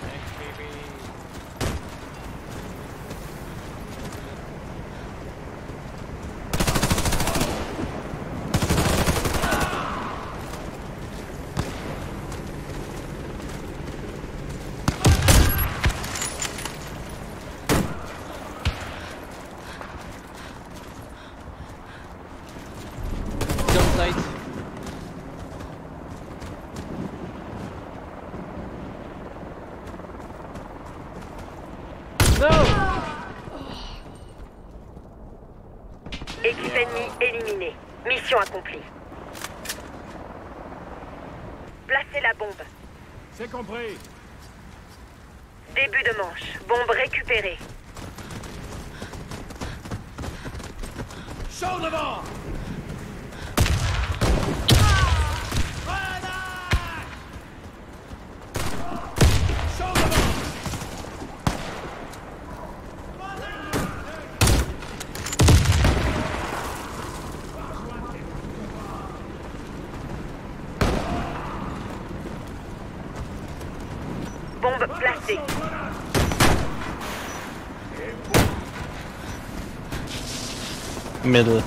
Thanks, baby. Jump site. Équipe ennemie éliminée. Mission accomplie. Placez la bombe. C'est compris. Début de manche. Bombe récupérée. Chaud devant. Chaud devant. Bombe placée. Middle.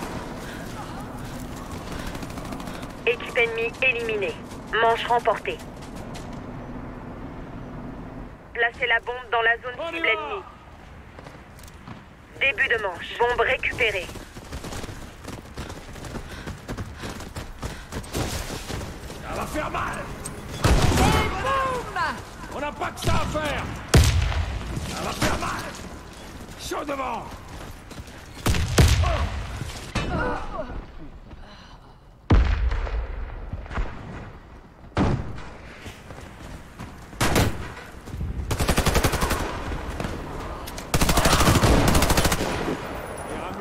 Équipe ennemie éliminée. Manche remportée. Placez la bombe dans la zone cible ennemie. Début de manche. Bombe récupérée. Ça va faire mal. On n'a pas que ça à faire. Ça va faire mal. Chaud devant.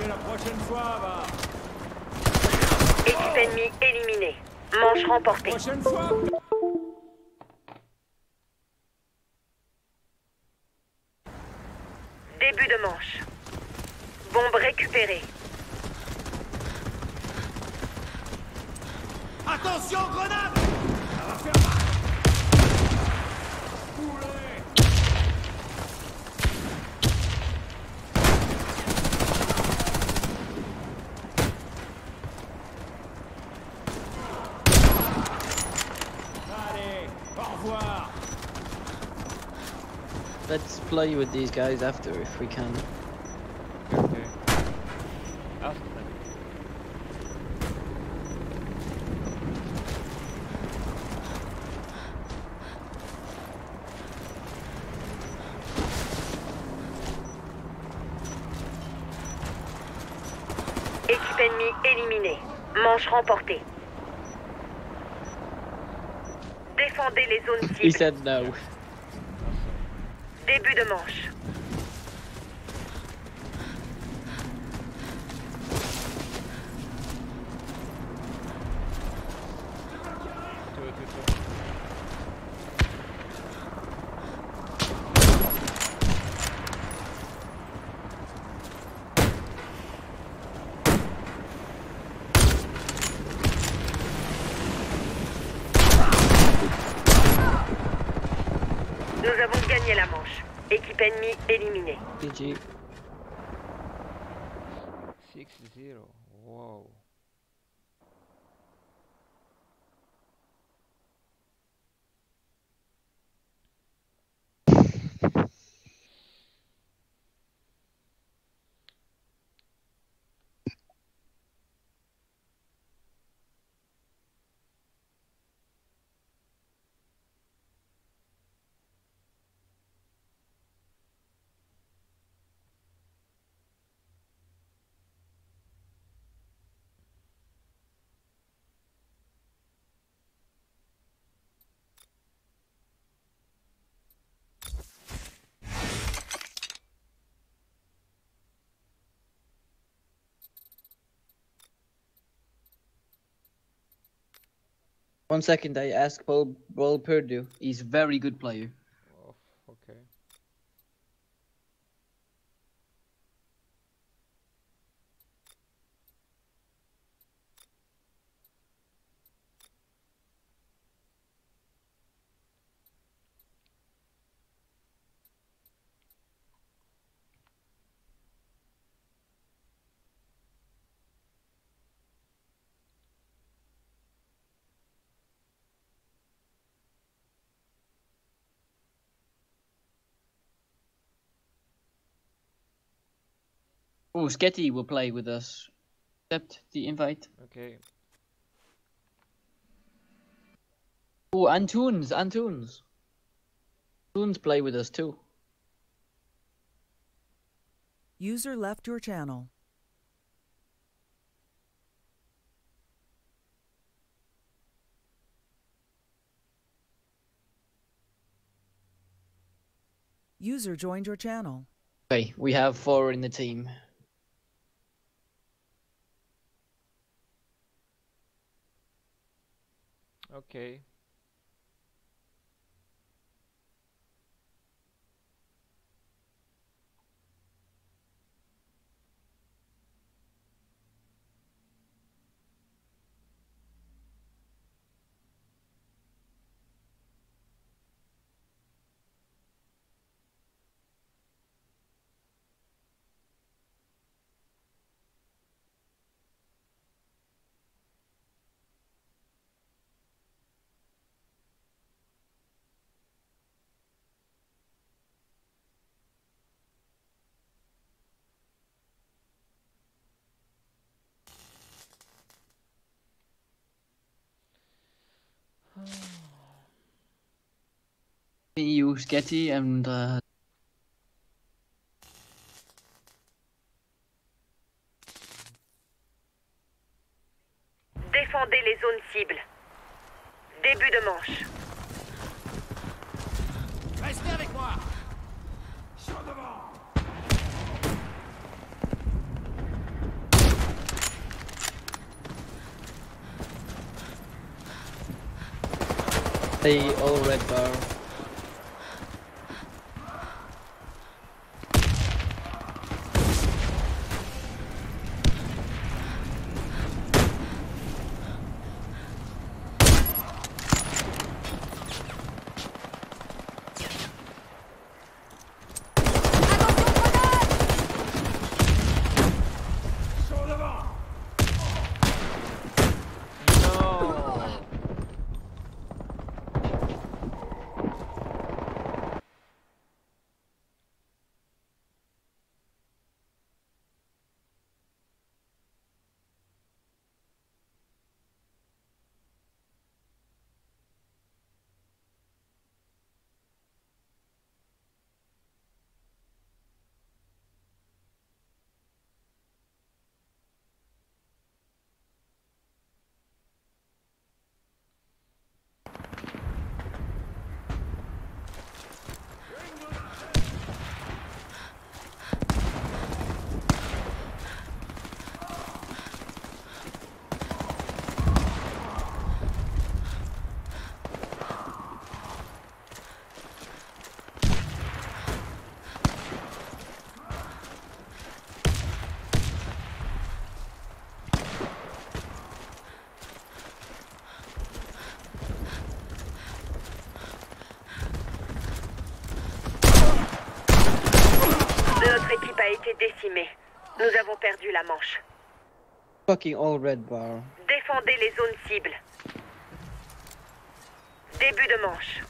La prochaine fois, va. Équipe ennemie éliminée. Manche remportée. Play with these guys after if we can. Okay. Ask them. Équipe ennemie éliminée. Manche remportée. Défendez les zones He said no. Six zero. Whoa. One second, I ask Paul, Paul Purdue. He's very good player. Oh, okay. Oh, Sketty will play with us. Accept the invite. Okay. Oh, and Toons, and Toons. Toons play with us too. User left your channel. User joined your channel. Okay, we have four in the team. Okay. use Getty Défendez les zones cibles. Début de manche. Restez avec moi They all red. Perdu la manche. Fucking all red bar. Défendez les zones cibles. Début de manche.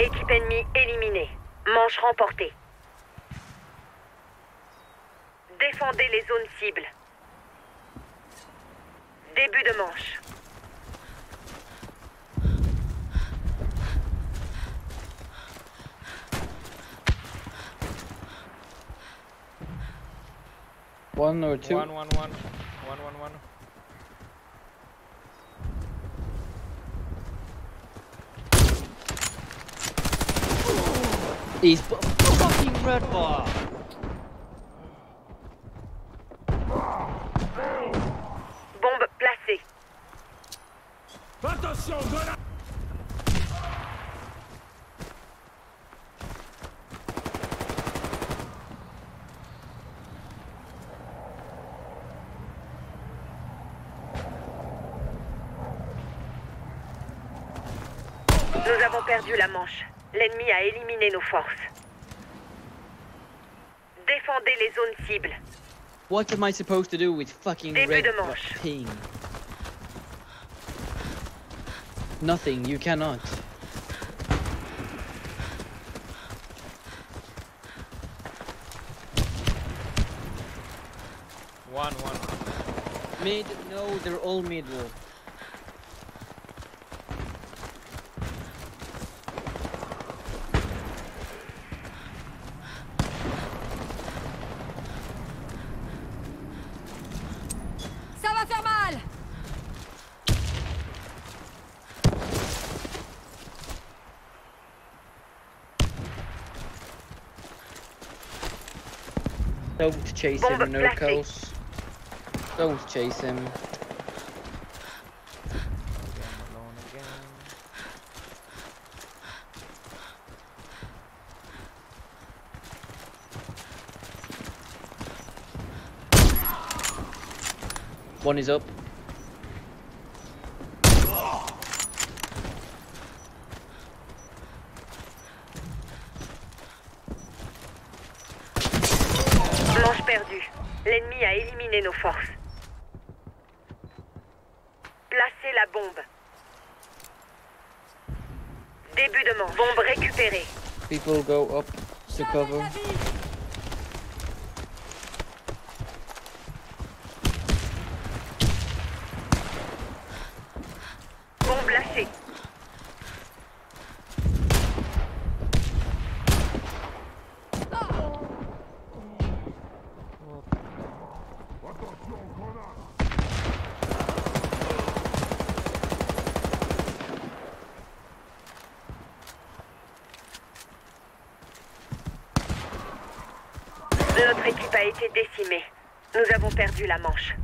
Équipe ennemie éliminée. Manche remportée. Défendez les zones cibles. One or two? One, one, one. One, one, one. He's fu- fucking red bar. Nous avons perdu la manche. L'ennemi a éliminé nos forces. Défendez les zones cibles. What am I supposed to do with fucking Début red de manche. ping? Nothing, you cannot. One, one. Mid, no, they're all middle. Chase him, Nurkos. Don't chase him. One is up.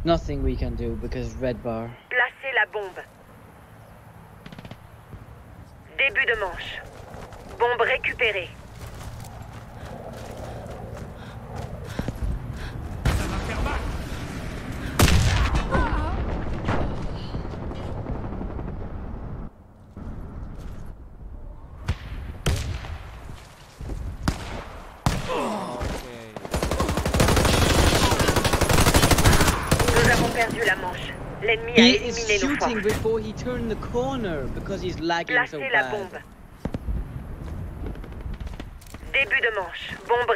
Nothing we can do because red bar. Placez la bombe. Début de manche. Bombe récupérée. Nous avons perdu la manche. L'ennemi a He is éliminé nos shooting forces. before he turned the corner because he's lagging so Placez la bad. bombe. Début de manche. Bombe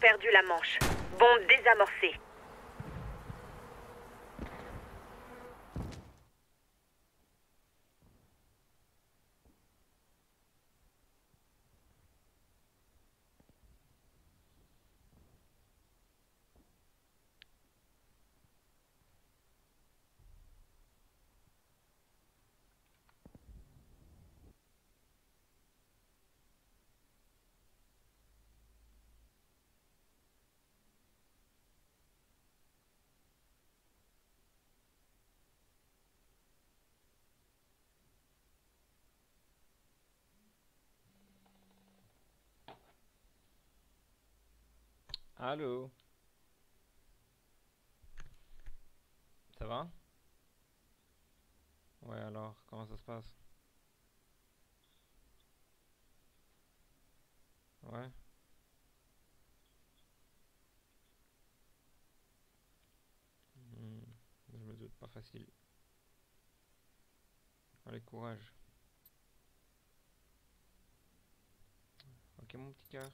perdu la manche. Bombe désamorcée. Allô Ça va? Ouais alors, comment ça se passe? Ouais. Hmm, je me doute, pas facile. Allez, courage. Ok mon petit cœur.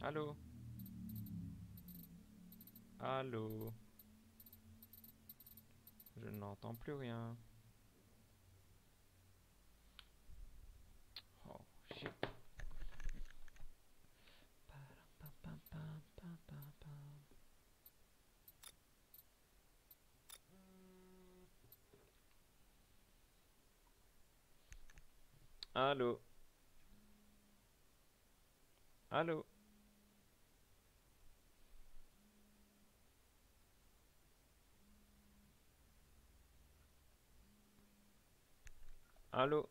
Allô Allô Je n'entends plus rien. Oh shit. Allô Allô Allô.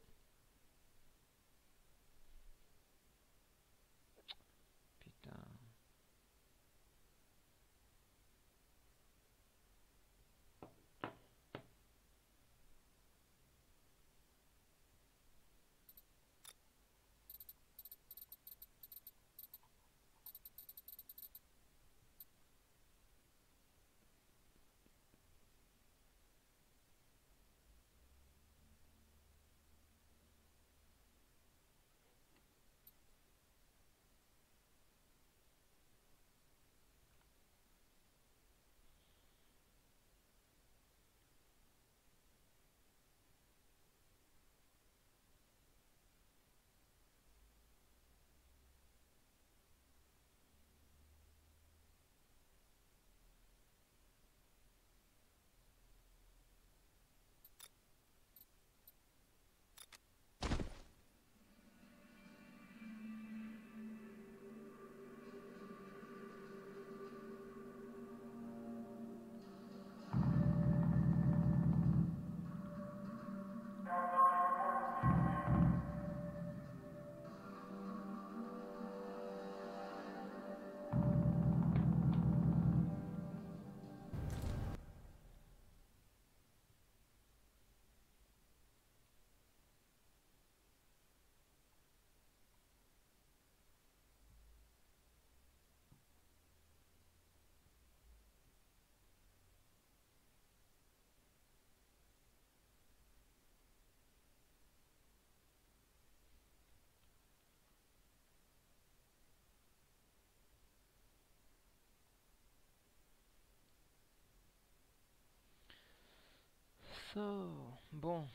Bon.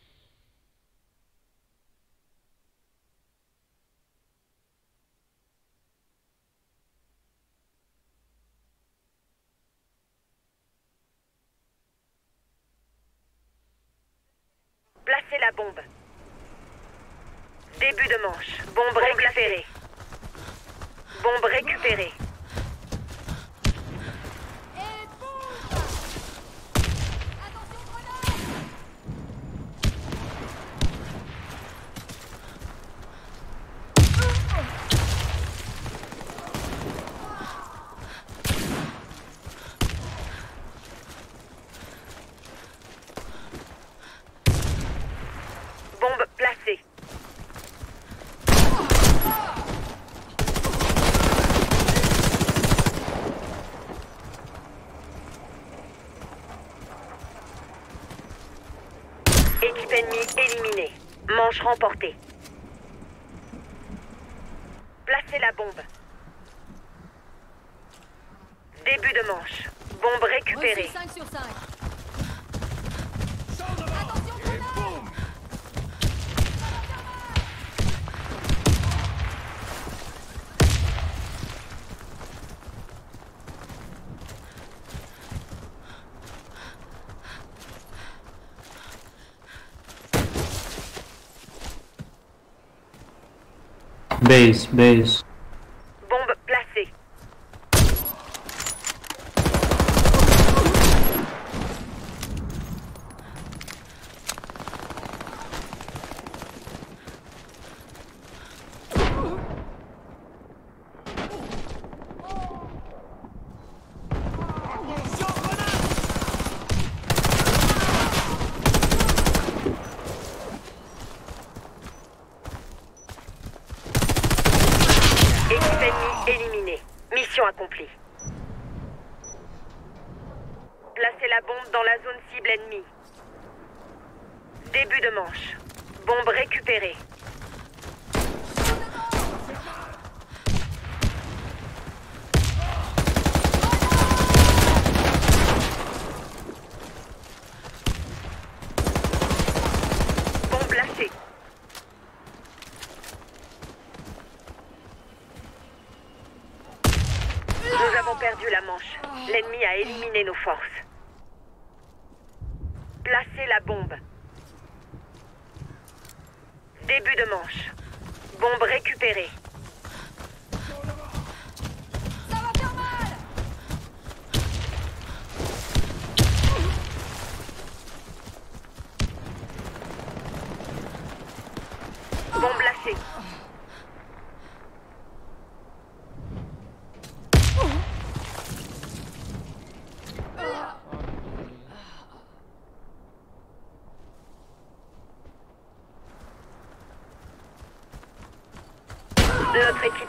Placez la bombe. Début de manche. Bombe, bombe récupérée. Bombe récupérée. Base, base.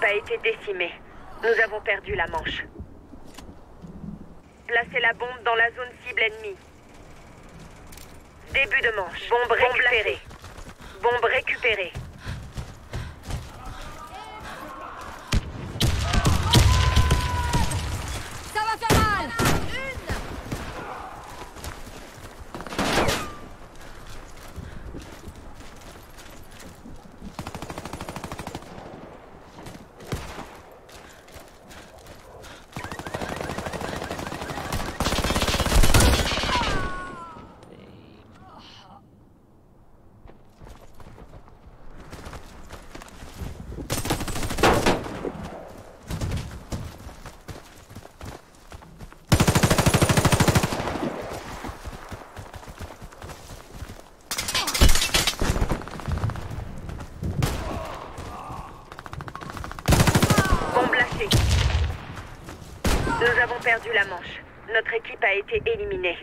A été décimée. Nous avons perdu la manche. Placez la bombe dans la zone cible ennemie. Début de manche. Bombe récupérée. Bombe récupérée. éliminé.